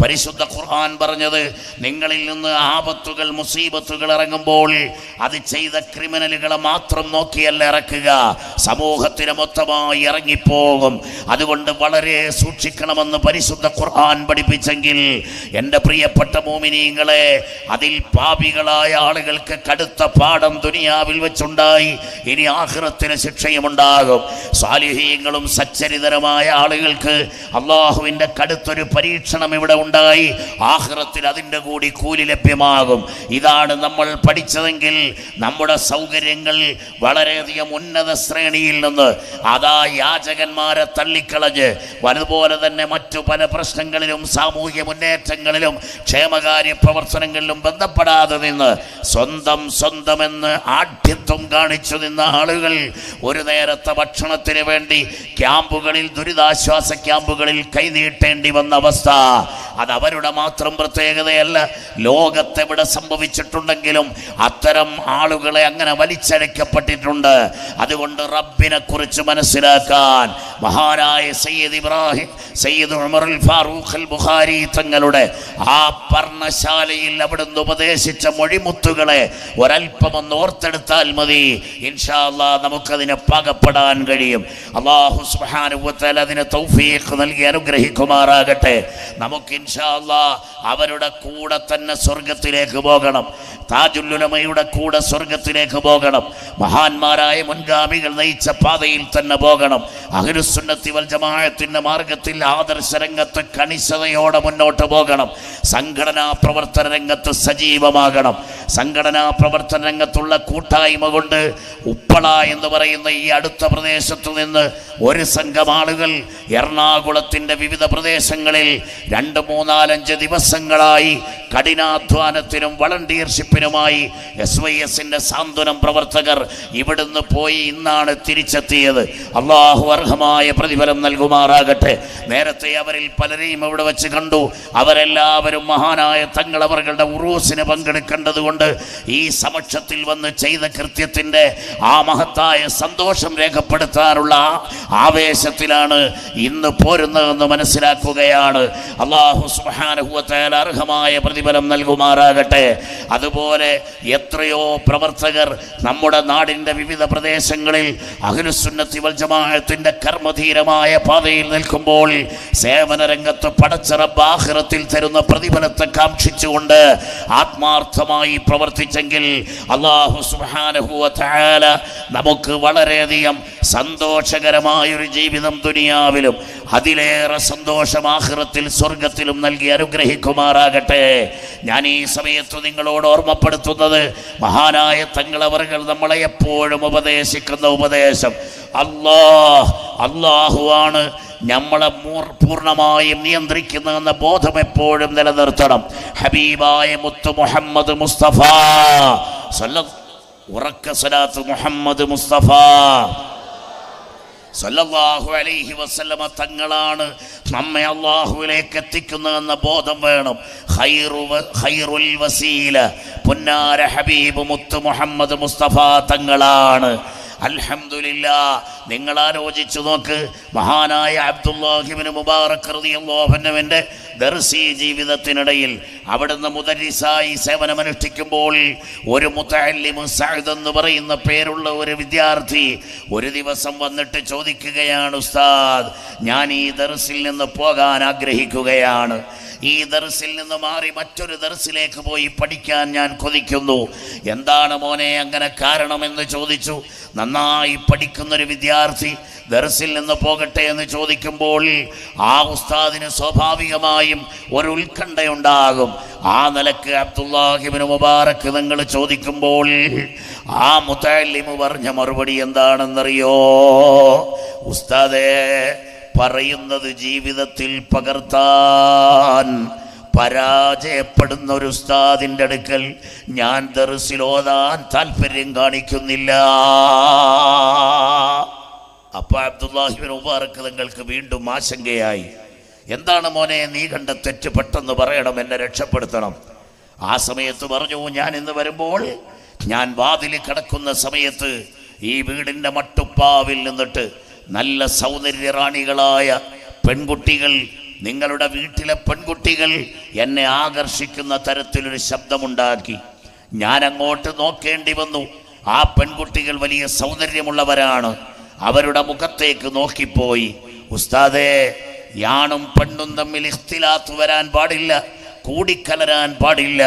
പരിശുദ്ധ ഖുർആൻ പറഞ്ഞത് നിങ്ങളിൽ നിന്ന് ആപത്തുകൾ മുസീബത്തുകൾ ഇറങ്ങുമ്പോൾ അത് ചെയ്ത ക്രിമിനലുകളെ മാത്രം നോക്കിയല്ല ഇറക്കുക. സമൂഹത്തിന് മൊത്തമായി ഇറങ്ങിപ്പോകും. അതുകൊണ്ട് വളരെ സൂക്ഷിക്കണമെന്ന് പരിശുദ്ധ ഖുർആൻ പഠിപ്പിച്ചെങ്കിൽ എന്റെ പ്രിയപ്പെട്ട മോമിനീങ്ങളെ അതിൽ പാപികളായ ആളുകൾക്ക് കടുത്ത പാഠം ദുനിയാവിൽ വെച്ചുണ്ടായി. ഇനി ആഹ്റത്തിന് ശിക്ഷയുമുണ്ടാകും. സാലിഹീങ്ങളും സച്ചരിതരമായ ആളുകൾക്ക് അള്ളാഹുവിന്റെ കടുത്തൊരു പരീക്ഷണം ഇവിടെ ഉണ്ടായി. ആഹ്റത്തിൽ അതിന്റെ കൂടി കൂലി ലഭ്യമാകും. ഇതാണ് നമ്മൾ പഠിച്ചതെങ്കിൽ നമ്മുടെ സൗകര്യങ്ങൾ വളരെയധികം ഉന്നത ശ്രേണിയിൽ നിന്ന് അതാ യാചകന്മാരെ തള്ളിക്കളഞ്ഞ് അതുപോലെ തന്നെ മറ്റു പല പ്രശ്നങ്ങളിലും സാമൂഹ്യ മുന്നേറ്റങ്ങളിലും ക്ഷേമകാര്യ പ്രവർത്തനങ്ങളിലും ബന്ധപ്പെടാതെ നിന്ന് സ്വന്തം സ്വന്തമെന്ന് ആഢ്യത്വം കാണിച്ചു നിന്ന ആളുകൾ ഒരു നേരത്തെ ഭക്ഷണത്തിന് വേണ്ടി ക്യാമ്പുകളിൽ ദുരിതാശ്വാസ ക്യാമ്പുകളിൽ കൈനീട്ടേണ്ടി വന്ന അവസ്ഥ. അത് അവരുടെ മാത്രം പ്രത്യേകതയല്ല. ലോകത്തെവിടെ സംഭവിച്ചിട്ടുണ്ടെങ്കിലും അത്തരം ആളുകളെ അങ്ങനെ വലിച്ചഴക്കപ്പെട്ടിട്ടുണ്ട്. അതുകൊണ്ട് റബ്ബിനെ കുറിച്ച് മനസ്സിലാക്കാൻ മഹാനായ സയ്യിദ് ഇബ്രാഹിം സയ്യിദ് ഉമറുൽ ഫാറൂഖ് അൽ ബുഖാരി തങ്ങളുടെ ആ പർണശാലയിൽ അവിടുന്ന് ഉപദേശിച്ച മൊഴിമുത്തുകളെ ഒരല്പം ഒന്ന് ഓർത്തെടുത്താൽ മതി. ഇൻഷാ അല്ലാ നമുക്കതിനെ പാകപ്പെടാൻ കഴിയും. അള്ളാഹു സുബ്ഹാനഹു അതിനെ തൗഫീഖ് നൽകി അനുഗ്രഹിക്കുമാറാകട്ടെ. നമുക്ക് ഇൻഷാ അല്ലാ അവരുടെ കൂടെ തന്നെ സ്വർഗത്തിലേക്ക് പോകണം. താജുല്ലുലമയുടെ കൂടെ സ്വർഗത്തിലേക്ക് പോകണം. മഹാന്മാരായ മുൻഗാമികൾ നയിച്ച പാതയിൽ തന്നെ പോകണം. അഹിരുസുന്നത്തി വൽ ജമാഅത്തിന്റെ മാർഗത്തിൽ ആദർശ രംഗത്ത് കണിശതയോടെ മുന്നോട്ട് പോകണം. സംഘടനാ പ്രവർത്തന രംഗത്ത് സജീവമാകണം. സംഘടനാ പ്രവർത്തന രംഗത്തുള്ള കൂട്ടായ്മ കൊണ്ട് ഉപ്പള എന്ന് പറയുന്ന ഈ അടുത്ത പ്രദേശത്തു നിന്ന് ഒരു സംഘം ആളുകൾ എറണാകുളത്തിന്റെ വിവിധ പ്രദേശങ്ങളിൽ രണ്ട് മൂന്നാലഞ്ച് ദിവസങ്ങളായി കഠിനാധ്വാനത്തിനും വളണ്ടിയർഷിപ്പിനുമായി എസ് വൈ എസിന്റെ സാന്ത്വനം പ്രവർത്തകർ ഇവിടുന്ന് പോയി ഇന്നാണ് തിരിച്ചെത്തിയത്. അള്ളാഹു അർഹമായ പ്രതിഫലം നൽകുമാറാകട്ടെ. നേരത്തെ അവരിൽ പലരെയും ഇവിടെ വെച്ച് കണ്ടു. അവരെല്ലാവരും മഹാനായ തങ്ങൾ അവരുടെ ഉറൂസിന് പങ്കെടുക്കേണ്ടതുകൊണ്ട് ഈ സമക്ഷത്തിൽ വന്ന് ചെയ്ത കൃത്യത്തിന്റെ ആ മഹത്തായ സന്തോഷം രേഖപ്പെടുത്താനുള്ള ആവേശത്തിലാണ് ഇന്ന് പോരുന്നതെന്ന് മനസ്സിലാക്കുകയാണ്. അള്ളാഹു അർഹമായ പ്രതിഫലം നൽകുമാറാകട്ടെ. അതുപോലെ എത്രയോ പ്രവർത്തകർ നമ്മുടെ നാടിന്റെ വിവിധ പ്രദേശങ്ങളിൽ അഖിലുസുന്നത്തി വൽ ജമാഅത്തിന്റെ കർമ്മധീരമായ പാതയിൽ നിൽക്കുമ്പോൾ സേവന രംഗത്ത് പടച്ചിറബാഹിറത്തിൽ തരുന്ന പ്രതിഫലത്തെ കാക്ഷിച്ചുകൊണ്ട് ആത്മാർത്ഥമായി പ്രവർത്തിച്ചെങ്കിൽ അള്ളാഹു സുബാനുഭവത്താല നമുക്ക് വളരെയധികം സന്തോഷകരമായൊരു ജീവിതം ദുനിയാവിലും അതിലേറെ സന്തോഷം ആഹ്റത്തിൽ സ്വർഗത്തിലും നൽകി അനുഗ്രഹിക്കുമാറാകട്ടെ. ഞാൻ ഈ സമയത്ത് നിങ്ങളോട് ഓർമ്മപ്പെടുത്തുന്നത് മഹാനായ തങ്ങളവറുകൾ നമ്മളെ എപ്പോഴും ഉപദേശിക്കുന്ന ഉപദേശം. അല്ലാ അള്ളാഹുവാണ് നമ്മളെ പൂർണമായും പൂർണമായും നിയന്ത്രിക്കുന്നതെന്ന ബോധം എപ്പോഴും നിലനിർത്തണം. ഹബീബായ മുത്ത് മുഹമ്മദ് മുസ്തഫ. സല്ല ഉറക്ക സലാത്ത് മുഹമ്മദ് മുസ്തഫ. സല്ലല്ലാഹു അലൈഹി വസല്ലമ തങ്ങളാണ് നമ്മെ അള്ളാഹുവിലേക്ക് എത്തിക്കുന്നതെന്ന ബോധം വേണം. ഖൈറുൽ വസീല. പുന്നാര ഹബീബ് മുത്ത് മുഹമ്മദ് മുസ്തഫ തങ്ങളാണ്. അൽഹംദുലില്ലാ നിങ്ങൾ ആലോചിച്ചു നോക്ക്. മഹാനായ അബ്ദുല്ലാഹിബിന് മുബാറക് റളിയല്ലാഹുവിന്റെ ദർസി ജീവിതത്തിനിടയിൽ അവിടുന്ന് മുതലിസായി സേവനമനുഷ്ഠിക്കുമ്പോൾ ഒരു മുത്തല്ലിമു സഅദ് എന്ന് പറയുന്ന പേരുള്ള ഒരു വിദ്യാർത്ഥി ഒരു ദിവസം വന്നിട്ട് ചോദിക്കുകയാണ് ഉസ്താദ് ഞാൻ ഈ ദർസിൽ നിന്ന് പോകാൻ ആഗ്രഹിക്കുകയാണ്. ഈ ദർസിൽ നിന്ന് മാറി മറ്റൊരു ദർസിലേക്ക് പോയി പഠിക്കാൻ ഞാൻ കൊതിക്കുന്നു. എന്താണ് മോനെ അങ്ങനെ കാരണമെന്ന് ചോദിച്ചു. നന്നായി പഠിക്കുന്നൊരു വിദ്യാർത്ഥി ദർസിൽ നിന്ന് പോകട്ടെ എന്ന് ചോദിക്കുമ്പോൾ ആ ഉസ്താദിന് സ്വാഭാവികമായും ഒരു ഉത്കണ്ഠയുണ്ടാകും. ആ നിലയ്ക്ക് അബ്ദുല്ലാഹിബിന് മുബാറക്ക് നിങ്ങൾ ചോദിക്കുമ്പോൾ ആ മുത്തലിമു പറഞ്ഞ മറുപടി എന്താണെന്നറിയോ? ഉസ്താദേ പറയുന്നത് ജീവിതത്തിൽ പകർത്താൻ പരാജയപ്പെടുന്ന ഒരു ഉസ്താദിന്റെ അടുക്കൽ ഞാൻ ദർസിലോതാൻ താല്പര്യം കാണിക്കുന്നില്ല. അപ്പോൾ അബ്ദുല്ലാഹിബിൻ മുബാറക്ക് നിങ്ങൾക്ക് വീണ്ടും ആശങ്കയായി. എന്താണ് മോനെ നീ കണ്ട തെറ്റ് പെട്ടെന്ന് പറയണം എന്നെ രക്ഷപ്പെടുത്തണം. ആ സമയത്ത് പറഞ്ഞു ഞാൻ ഇന്ന് വരുമ്പോൾ ഞാൻ വാതിൽ കിടക്കുന്ന സമയത്ത് ഈ വീടിന്റെ മട്ടുപ്പാവിൽ നിന്നിട്ട് നല്ല സൗന്ദര്യറാണികളായ പെൺകുട്ടികൾ നിങ്ങളുടെ വീട്ടിലെ പെൺകുട്ടികൾ എന്നെ ആകർഷിക്കുന്ന തരത്തിലൊരു ശബ്ദമുണ്ടാക്കി. ഞാൻ അങ്ങോട്ട് നോക്കേണ്ടി വന്നു. ആ പെൺകുട്ടികൾ വലിയ സൗന്ദര്യമുള്ളവരാണ്. അവരുടെ മുഖത്തേക്ക് നോക്കിപ്പോയി. ഉസ്താദേ യാണും പെണ്ണും തമ്മിൽ ഇഖ്തിലാത്ത് വരാൻ പാടില്ല കൂടിക്കലരാൻ പാടില്ല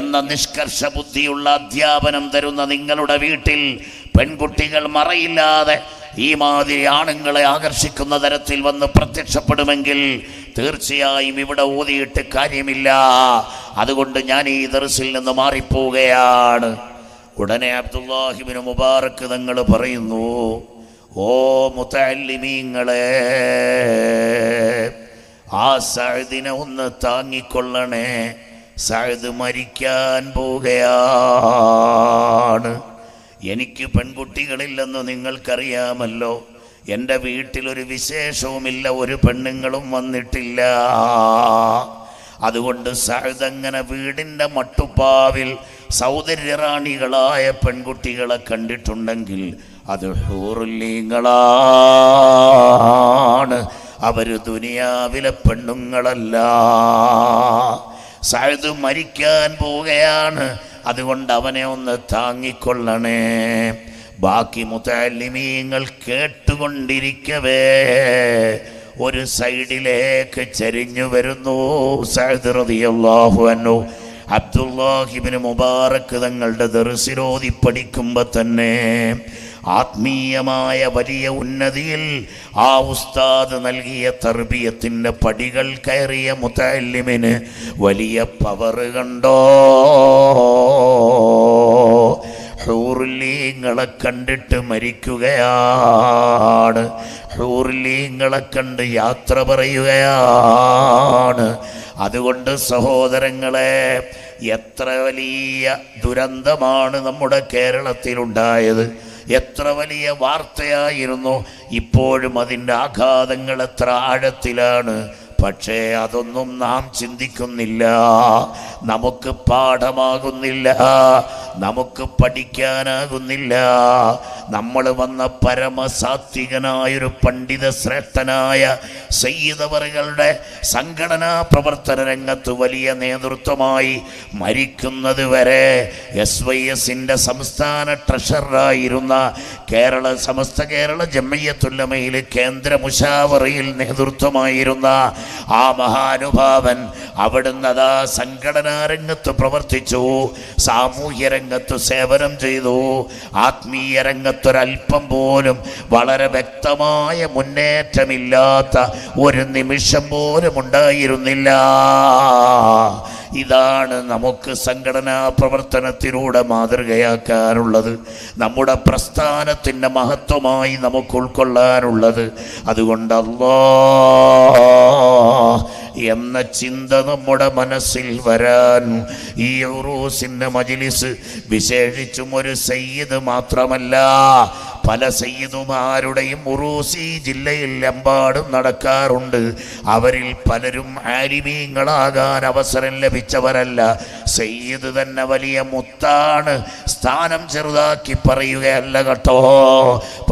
എന്ന നിഷ്കർഷ ബുദ്ധിയുള്ള അധ്യാപനം തരുന്ന നിങ്ങളുടെ വീട്ടിൽ പെൺകുട്ടികൾ മറയില്ലാതെ ഈ മാതിരി ആണുങ്ങളെ ആകർഷിക്കുന്ന തരത്തിൽ വന്ന് പ്രത്യക്ഷപ്പെടുമെങ്കിൽ തീർച്ചയായും ഇവിടെ ഊതിയിട്ട് കാര്യമില്ല. അതുകൊണ്ട് ഞാൻ ഈ ദർസിൽ നിന്ന് മാറിപ്പോവുകയാണ്. ഉടനെ അബ്ദുല്ലാഹിബിന് മുബാറക്ക് തങ്ങൾ പറയുന്നു ഓ മുത്തല്ലിമീങ്ങളെ ആ സഴുദിനെ ഒന്ന് താങ്ങിക്കൊള്ളണേ. സഴുത് മരിക്കാൻ പോവുകയാണ്. എനിക്ക് പെൺകുട്ടികളില്ലെന്ന് നിങ്ങൾക്കറിയാമല്ലോ. എന്റെ വീട്ടിലൊരു വിശേഷവുമില്ല ഒരു പെണ്ണുങ്ങളും വന്നിട്ടില്ല. അതുകൊണ്ട് സഹിതങ്ങനെ വീടിന്റെ മട്ടുപ്പാവിൽ സൗന്ദര്യറാണികളായ പെൺകുട്ടികളെ കണ്ടിട്ടുണ്ടെങ്കിൽ അത് ഹൂറുല്ലീങ്ങളാണ്. അവർ ദുനിയാവിലെ പെണ്ണുങ്ങളല്ല. സഴുത് മരിക്കാൻ പോവുകയാണ്. അതുകൊണ്ട് അവനെ ഒന്ന് താങ്ങിക്കൊള്ളണേ. ബാക്കി മുതാലിമീങ്ങൾ കേട്ടുകൊണ്ടിരിക്കവേ. ഒരു സൈഡിലേക്ക് ചരിഞ്ഞു വരുന്നു സഅദ് റളിയല്ലാഹു അൻഹു. അബ്ദുല്ലാഹിബിന് മുബാറക്ക് തങ്ങളുടെ ദർസിലോതി പഠിക്കുമ്പോൾ തന്നെ ആത്മീയമായ വലിയ ഉന്നതിയിൽ ആ ഉസ്താദ് നൽകിയ തർബീയത്തിന്റെ പടികൾ കയറിയ മുത്തല്ലിമിന് വലിയ പവർ കണ്ടോ? ഹൂർലീങ്ങളെ കണ്ടിട്ട് മരിക്കുകയാണ്. ഹൂർലീങ്ങളെ കണ്ട് യാത്ര പറയുകയാണ്. അതുകൊണ്ട് സഹോദരങ്ങളെ എത്ര വലിയ ദുരന്തമാണ് നമ്മുടെ കേരളത്തിലുണ്ടായത്. എത്ര വലിയ വാർത്തയായിരുന്നു. ഇപ്പോഴും അതിന്റെ ആഘാതങ്ങൾ എത്ര ആഴത്തിലാണ്. പക്ഷേ അതൊന്നും നാം ചിന്തിക്കുന്നില്ല. നമുക്ക് പാഠമാകുന്നില്ല. നമുക്ക് പഠിക്കാനാകുന്നില്ല. നമ്മൾ വന്ന പരമസാത്വികനായൊരു പണ്ഡിത ശ്രേഷ്ഠനായ സയ്യിദവറുകളുടെ സംഘടനാ പ്രവർത്തന രംഗത്ത് വലിയ നേതൃത്വമായി മരിക്കുന്നത് വരെ എസ് വൈ എസിന്റെ സംസ്ഥാന ട്രഷററായിരുന്ന കേരള സമസ്ത കേരള ജമ്മയ്യത്തുല്ലമയിൽ കേന്ദ്ര മുഷാവറയിൽ നേതൃത്വമായിരുന്ന ആ മഹാനുഭാവൻ അവിടുന്ന് അതാ സംഘടനാ രംഗത്ത് പ്രവർത്തിച്ചു സാമൂഹ്യ രംഗത്ത് സേവനം ചെയ്തു. ആത്മീയ രംഗത്തൊരല്പം പോലും വളരെ വ്യക്തമായ മുന്നേറ്റമില്ലാത്ത ഒരു നിമിഷം പോലും ഉണ്ടായിരുന്നില്ല. ഇതാണ് നമുക്ക് സംഘടനാ പ്രവർത്തനത്തിലൂടെ മാതൃകയാക്കാനുള്ളത് നമ്മുടെ പ്രസ്ഥാനത്തിന്റെ മഹത്വമായി നമുക്ക് ഉൾക്കൊള്ളാനുള്ളത്. അതുകൊണ്ട് അല്ലാ എന്ന ചിന്ത നമ്മുടെ മനസ്സിൽ വരാൻ ഈ ഔറൂസിന്റെ മജിലിസ് വിശേഷിച്ചും ഒരു സയ്യിദ് മാത്രമല്ല. പല സയ്യിദുമാരുടെയും ഉറൂസി ജില്ലയിൽ എമ്പാടും നടക്കാറുണ്ട്. അവരിൽ പലരും ആരിമീങ്ങളാകാൻ അവസരം ലഭിച്ചവരല്ല. സയ്യിദ് തന്നെ വലിയ മുത്താണ്. സ്ഥാനം ചെറുതാക്കി പറയുകയല്ല കേട്ടോ.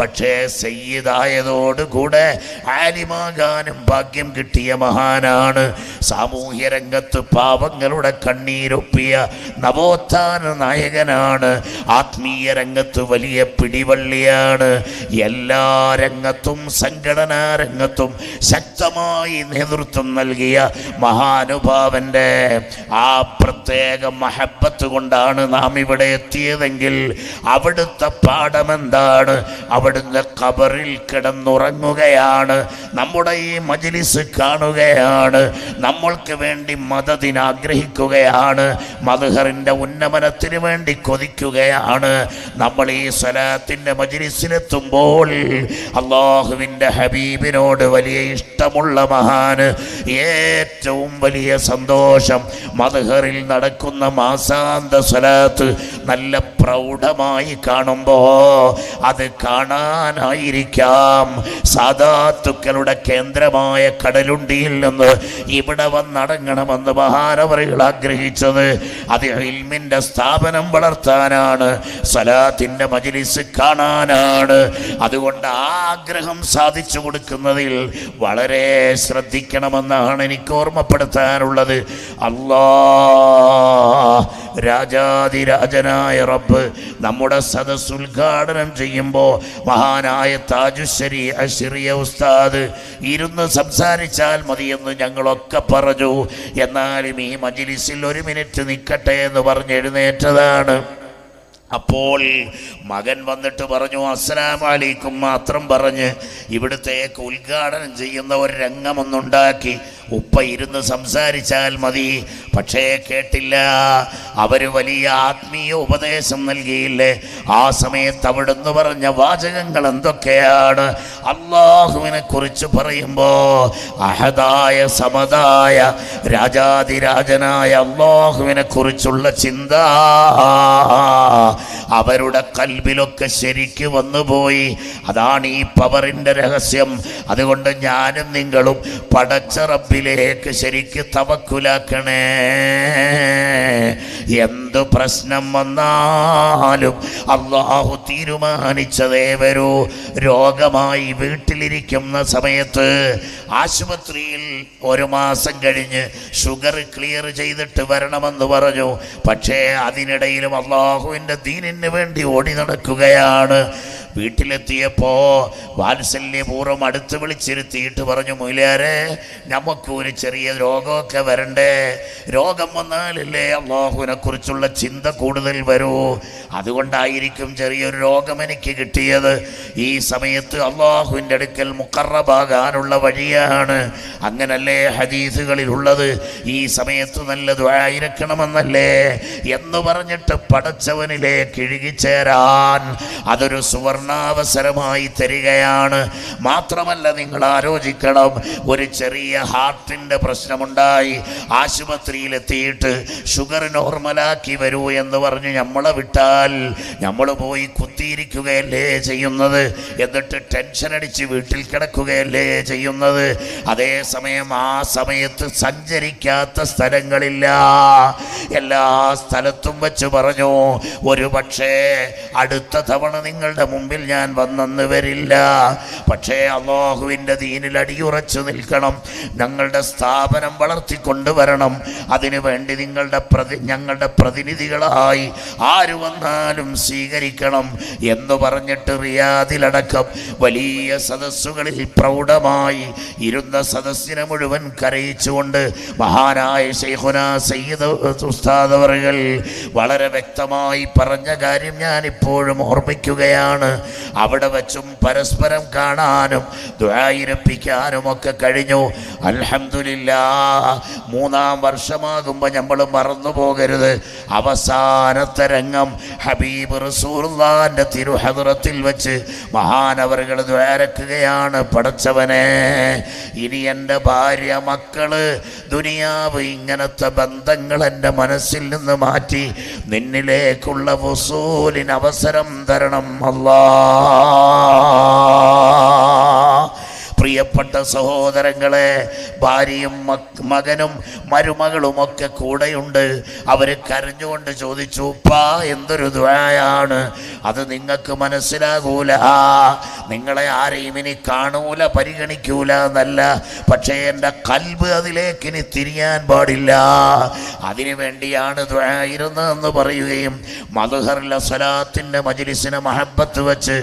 പക്ഷേ സയ്യിദായതോടുകൂടെ ആലിമാകാനും ഭാഗ്യം കിട്ടിയ മഹാനാണ്. സാമൂഹ്യ രംഗത്ത് പാപങ്ങളുടെ കണ്ണീരൊപ്പിയ നവോത്ഥാന നായകനാണ്. ആത്മീയ രംഗത്ത് വലിയ പിടിവള്ളിയാണ്. എല്ലാ രംഗത്തും സംഘടനാ രംഗത്തും ശക്തമായി നേതൃത്വം നൽകിയ മഹാനുഭാവന്റെ ആ പ്രത്യേക മഹബത്ത് കൊണ്ടാണ് നാം ഇവിടെ എത്തിയതെങ്കിൽ അവിടുത്തെ പാഠമെന്താണ്? അവിടുന്ന് കബറിൽ കിടന്നുറങ്ങുകയാണ്. നമ്മുടെ ഈ മജ്ലിസ് കാണുകയാണ്. നമ്മൾക്ക് വേണ്ടി മതത്തിന് ആഗ്രഹിക്കുകയാണ്. മധുഹറിന്റെ ഉന്നമനത്തിന് വേണ്ടി കൊതിക്കുകയാണ്. നമ്മൾ ഈ സ്വലാത്തിന്റെ മജിലിസിനെത്തുമ്പോൾ അള്ളാഹുവിന്റെ ഹബീബിനോട് വലിയ ഇഷ്ടമുള്ള മഹാന് ഏറ്റവും വലിയ സന്തോഷം മധുഹറിൽ നടക്കുന്ന മാസാന്ത സ്വലാത്ത് നല്ല പ്രൗഢമായി കാണുമ്പോൾ അത് കാണാനായിരിക്കാം. സാധാത്തുക്കളുടെ കേന്ദ്രമായ കടലുണ്ടിയിൽ നിന്ന് ഇവിടെ വന്നടങ്ങണമെന്ന് മഹാനവറികൾ ആഗ്രഹിച്ചത്. അത് ഇൽമിന്റെ സ്ഥാപനം വളർത്താനാണ് സലാത്തിന്റെ മജിലിസ് കാണാനാണ്. അതുകൊണ്ട് ആഗ്രഹം സാധിച്ചു കൊടുക്കുന്നതിൽ വളരെ ശ്രദ്ധിക്കണമെന്നാണ് എനിക്ക് ഓർമ്മപ്പെടുത്താനുള്ളത്. അല്ലാ രാജാതിരാജനായ റബ്ബ് നമ്മുടെ സദസ് ഉദ്ഘാടനം ചെയ്യുമ്പോൾ മഹാനായ താജുശ്ശേരി അഷിറിയ ഉസ്താദ് ഇരുന്ന് സംസാരിച്ചാൽ മതിയെന്ന് ഞങ്ങളൊക്കെ പറഞ്ഞു. എന്നാലും ഈ മജിലിസിൽ ഒരു മിനിറ്റ് നിൽക്കട്ടെ എന്ന് പറഞ്ഞ് എഴുന്നേറ്റതാണ്. അപ്പോൾ മകൻ വന്നിട്ട് പറഞ്ഞു അസ്സലാം അലൈക്കും മാത്രം പറഞ്ഞ് ഇവിടുത്തേക്ക് ഉദ്ഘാടനം ചെയ്യുന്ന ഒരു രംഗമൊന്നുണ്ടാക്കി. ഉപ്പ ഇരുന്ന് സംസാരിച്ചാൽ മതി. പക്ഷേ കേട്ടില്ല. അവർ വലിയ ആത്മീയ ഉപദേശം നൽകിയില്ലേ? ആ സമയത്ത് അവിടുന്ന് പറഞ്ഞ വാചകങ്ങൾ എന്തൊക്കെയാണ്? അള്ളാഹുവിനെ കുറിച്ച് പറയുമ്പോൾ അഹദായ സമതായ രാജാതിരാജനായ അള്ളാഹുവിനെ കുറിച്ചുള്ള ചിന്ത. അവരുടെ കൽബിലൊക്കെ ശരിക്ക് വന്നുപോയി. അതാണ് ഈ പവറിന്റെ രഹസ്യം. അതുകൊണ്ട് ഞാനും നിങ്ങളും പടച്ച റബ്ബിലേക്ക് ശരിക്ക് തവക്കുലാക്കണേ. എന്ത് പ്രശ്നം വന്നാലും അള്ളാഹു തീരുമാനിച്ചതേ വരൂ. രോഗമായി വീട്ടിലിരിക്കുന്ന സമയത്ത് ആശുപത്രിയിൽ ഒരു മാസം കഴിഞ്ഞ് ഷുഗർ ക്ലിയർ ചെയ്തിട്ട് വരണമെന്ന് പറഞ്ഞു. പക്ഷേ അതിനിടയിലും അള്ളാഹുവിന്റെ ദീനിന് വേണ്ടി ഓടി നടക്കുകയാണ്. വീട്ടിലെത്തിയപ്പോ വാത്സല്യപൂർവം അടുത്ത് വിളിച്ചിരുത്തിയിട്ട് പറഞ്ഞു മൊയിലാരെ നമുക്കൊരു ചെറിയ രോഗമൊക്കെ വരണ്ടേ? രോഗം വന്നാലല്ലേ അള്ളാഹുവിനെ കുറിച്ചുള്ള ചിന്ത കൂടുതൽ വരൂ. അതുകൊണ്ടായിരിക്കും ചെറിയൊരു രോഗം എനിക്ക് കിട്ടിയത്. ഈ സമയത്ത് അള്ളാഹുവിന്റെ അടുക്കൽ മുക്കറബാകാനുള്ള വഴിയാണ് അങ്ങനല്ലേ ഹദീസുകളിൽ ഉള്ളത് ഈ സമയത്ത് നല്ലത് ആയിരിക്കണമെന്നല്ലേ എന്ന് പറഞ്ഞിട്ട് പടച്ചവനിലേക്ക് ഇഴുകിച്ചേരാൻ അതൊരു സുവർണ സുവർണാവസരമായി തരികയാണ്. മാത്രമല്ല നിങ്ങൾ ആലോചിക്കണം ഒരു ചെറിയ ഹാർട്ടിന്റെ പ്രശ്നമുണ്ടായി. ആശുപത്രിയിലെത്തിയിട്ട് ഷുഗർ നോർമലാക്കി വരൂ എന്ന് പറഞ്ഞ് നമ്മളെ വിട്ടാൽ നമ്മൾ പോയി കുത്തിയിരിക്കുകയല്ലേ ചെയ്യുന്നത്? എന്നിട്ട് ടെൻഷൻ അടിച്ച് വീട്ടിൽ കിടക്കുകയല്ലേ ചെയ്യുന്നത്? അതേസമയം ആ സമയത്ത് സഞ്ചരിക്കാത്ത സ്ഥലങ്ങളില്ല. എല്ലാ സ്ഥലത്തും വെച്ച് പറഞ്ഞു ഒരു പക്ഷേ അടുത്ത തവണ നിങ്ങളുടെ മുമ്പിൽ ഞാൻ വന്നെന്ന് വരില്ല. പക്ഷേ അള്ളാഹുവിന്റെ ദീനിൽ അടിയുറച്ചു നിൽക്കണം. ഞങ്ങളുടെ സ്ഥാപനം വളർത്തിക്കൊണ്ടുവരണം അതിനു വേണ്ടി നിങ്ങളുടെ പ്രതി ഞങ്ങളുടെ പ്രതിനിധികളായി ആര് വന്നാലും സ്വീകരിക്കണം എന്ന് പറഞ്ഞിട്ട് റിയാദിലടക്കം വലിയ സദസ്സുകളിൽ പ്രൗഢമായി ഇരുന്ന സദസ്സിനെ മുഴുവൻ കരയിച്ചുകൊണ്ട് മഹാനായ ശൈഖുന സയ്യിദ് ഉസ്താദ് വളരെ വ്യക്തമായി പറഞ്ഞ കാര്യം ഞാനിപ്പോഴും ഓർമ്മിക്കുകയാണ്. അവിടെ വച്ചും പരസ്പരം കാണാനും ദ്വായിരപ്പിക്കാനും ഒക്കെ കഴിഞ്ഞു. അലഹമില്ല മൂന്നാം വർഷമാകുമ്പോൾ നമ്മൾ മറന്നു പോകരുത്. അവസാനത്തെ രംഗം ഹബീബ് റസൂർദാന്റെ തിരുഹദുറത്തിൽ വെച്ച് മഹാനവറുകൾ ദ്വാരക്കുകയാണ് പടച്ചവനെ ഇനി എന്റെ ഭാര്യ മക്കൾ ദുനിയാവ് ഇങ്ങനത്തെ ബന്ധങ്ങൾ എന്റെ മനസ്സിൽ നിന്ന് മാറ്റി നിന്നിലേക്കുള്ള വസൂലിന് അവസരം തരണം. അല്ലാ الله പ്രിയപ്പെട്ട സഹോദരങ്ങളെ ഭാര്യയും മകനും മരുമകളുമൊക്കെ കൂടെയുണ്ട്. അവർ കരഞ്ഞുകൊണ്ട് ചോദിച്ചു പാ എന്തൊരു ദ്വയാണ് അത് നിങ്ങൾക്ക് മനസ്സിലാകൂല. നിങ്ങളെ ആരെയും ഇനി കാണൂല പരിഗണിക്കൂല എന്നല്ല. പക്ഷേ എന്റെ കൽബ് അതിലേക്ക് ഇനി തിരിയാൻ പാടില്ല. അതിനു വേണ്ടിയാണ് ദ്വയായിരുന്നതെന്ന് പറയുകയും മധുഹറിലെ സ്വലാത്തിന്റെ മജിലിസിനെ മഹബത്ത് വെച്ച്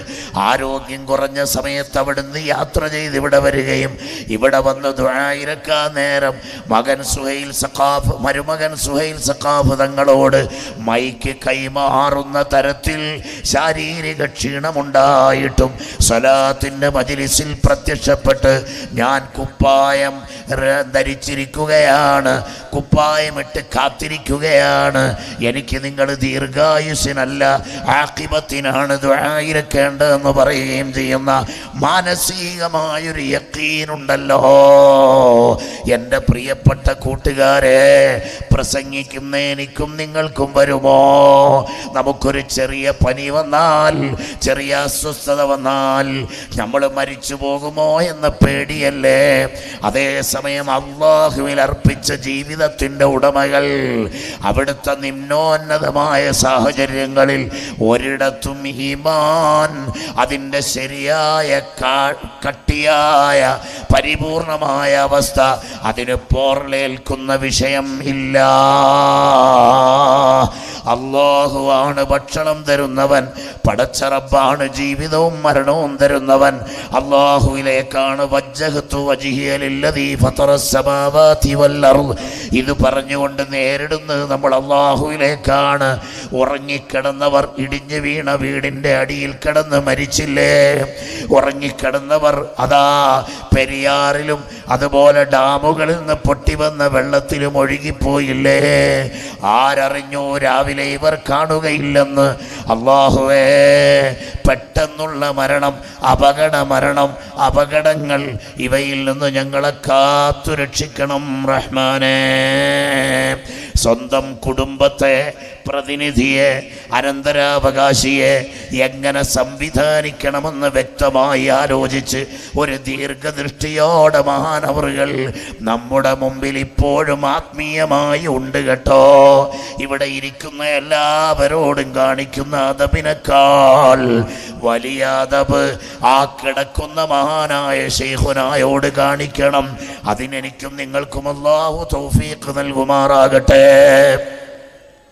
ആരോഗ്യം കുറഞ്ഞ സമയത്ത് അവിടുന്ന് യാത്ര ചെയ്ത് ഇവിടെ വരികയും ഇവിടെ വന്ന് ദ്വയായിരക്കാൻ നേരം മകൻ സുഹൈൽ സഖാഫ് മരുമകൻ സുഹൈൽ സഖാഫ് തങ്ങളോട് മൈക്ക് കൈമാറുന്ന തരത്തിൽ ശാരീരിക ക്ഷീണമുണ്ടായിട്ടും സ്വലാത്തിന്റെ മജിലിസിൽ പ്രത്യക്ഷപ്പെട്ട് ഞാൻ കുപ്പായം ധരിച്ചിരിക്കുകയാണ് കുപ്പായമിട്ട് കാത്തിരിക്കുകയാണ്. എനിക്ക് നിങ്ങൾ ദീർഘായുസിനല്ല ആക്കിബത്തിനാണ് ദ്വായിരക്കേണ്ടതെന്ന് പറയുകയും ചെയ്യുന്ന മാനസികമായൊരു യക്കീനുണ്ടല്ലോ. എന്റെ പ്രിയപ്പെട്ട കൂട്ടുകാരെ പ്രസംഗിക്കുന്ന എനിക്കും നിങ്ങൾക്കും വരുമോ? നമുക്കൊരു ചെറിയ പനി വന്നാൽ ചെറിയ അസ്വസ്ഥത വന്നാൽ നമ്മൾ മരിച്ചു പോകുമോ എന്ന പേടിയല്ലേ? അതേസമയം അള്ളാഹുവിൽ അർപ്പിച്ച ജീവിതത്തിന്റെ ഉടമകൾ അവിടുത്തെ നിമ്നോന്നതമായ സാഹചര്യങ്ങളിൽ ഒരിടത്തും ഹിമാൻ അതിന്റെ ശരിയായ കാ- കട്ടിയായ പരിപൂർണമായ അവസ്ഥ. അതിന് പോർലേൽക്കുന്ന വിഷയം ഇല്ല. അള്ളാഹുവാണ് ഭക്ഷണം തരുന്നവൻ. പടച്ചറബാണ് ജീവിതവും മരണവും തരുന്നവൻ. അള്ളാഹുവിലേക്കാണ് ഇത് പറഞ്ഞുകൊണ്ട് നേരിടുന്നത് നമ്മൾ അള്ളാഹുവിലേക്കാണ്. ഉറങ്ങിക്കിടന്നവർ ഇടിഞ്ഞു വീണ വീടിന്റെ അടിയിൽ കിടന്ന് മരിച്ചില്ലേ? ഉറങ്ങിക്കിടന്നവർ അതാ പെരിയാറിലും അതുപോലെ ഡാമുകളിൽ നിന്ന് പൊട്ടിവന്ന വെള്ളത്തിലും ഒഴുകിപ്പോയില്ലേ? ആരറിഞ്ഞു രാവിലെ ഇവർ കാണുകയില്ലെന്ന്. അള്ളാഹുവേ പെട്ടെന്നുള്ള മരണം അപകട മരണം അപകടങ്ങൾ ഇവയിൽ നിന്ന് ഞങ്ങളെ കാത്തു രക്ഷിക്കണം റഹ്മാനേ. സ്വന്തം കുടുംബത്തെ പ്രതിനിധിയെ അനന്തരാവകാശിയെ എങ്ങനെ സംവിധാനിക്കണമെന്ന് വ്യക്തമായി ആലോചിച്ച് ഒരു ദീർഘദൃഷ്ടിയോടെ മഹാനവറുകൾ നമ്മുടെ മുമ്പിൽ ഇപ്പോഴും ആത്മീയമായി ഉണ്ട് കേട്ടോ. ഇവിടെ ഇരിക്കുന്ന എല്ലാവരോടും കാണിക്കുന്ന അതപിനേക്കാൾ വലിയ അതപ് ആ കിടക്കുന്ന മഹാനായ ഷെയ്ഹുനായോട് കാണിക്കണം. അതിനെനിക്കും നിങ്ങൾക്കും അല്ലാഹു തൗഫീഖ് നൽകുമാറാകട്ടെ.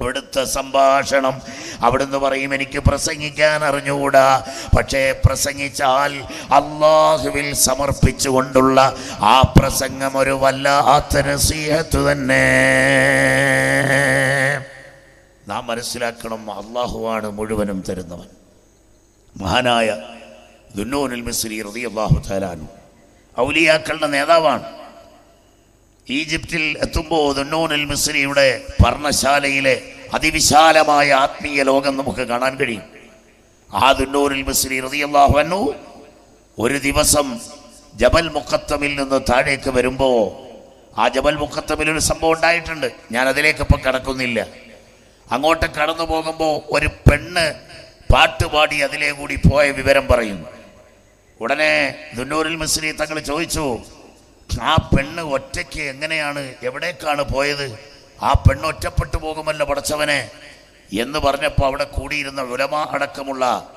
ഇവിടുത്തെ സംഭാഷണം. അവിടുന്ന് പറയും എനിക്ക് പ്രസംഗിക്കാൻ അറിഞ്ഞുകൂടാ. പക്ഷേ പ്രസംഗിച്ചാൽ അള്ളാഹുവിൽ സമർപ്പിച്ചുകൊണ്ടുള്ള ആ പ്രസംഗം ഒരു വല്ലാത്ത നസീഹത്ത് തന്നെ. നാം മനസ്സിലാക്കണം അള്ളാഹുവാണ് മുഴുവനും തരുന്നവൻ. മഹാനായ ദുന്നൂനുൽ മിസ്രി റതി അള്ളാഹു തരാനും ഔലിയാക്കളുടെ നേതാവാണ്. ഈജിപ്തിൽ എത്തുമ്പോൾ ദുന്നൂനുൽ മിസ്രിയുടെ പർണശാലയിലെ അതിവിശാലമായ ആത്മീയ ലോകം നമുക്ക് കാണാൻ കഴിയും. ആ ദുന്നൂരിൽ മിസ്രി റളിയല്ലാഹു അൻഹു ഒരു ദിവസം ജബൽ മുഖത്തമിൽ നിന്ന് താഴേക്ക് വരുമ്പോൾ ആ ജബൽ മുഖത്തമിൽ ഒരു സംഭവം ഉണ്ടായിട്ടുണ്ട്. ഞാൻ അതിലേക്ക് ഇപ്പം കടക്കുന്നില്ല. അങ്ങോട്ട് കടന്നു പോകുമ്പോൾ ഒരു പെണ്ണ് പാട്ടുപാടി അതിലേ കൂടി പോയ വിവരം പറയുന്നു. ഉടനെ ദുന്നൂരിൽ മിസ്രി തങ്ങൾ ചോദിച്ചു ആ പെണ്ണ് ഒറ്റയ്ക്ക് എങ്ങനെയാണ് എവിടേക്കാണ് പോയത്? ആ പെണ്ണ് ഒറ്റപ്പെട്ടു പോകുമല്ലോ പടച്ചവനെ. എന്ന് പറഞ്ഞപ്പോൾ അവിടെ കൂടിയിരുന്ന ഉലമ അടക്കമുള്ള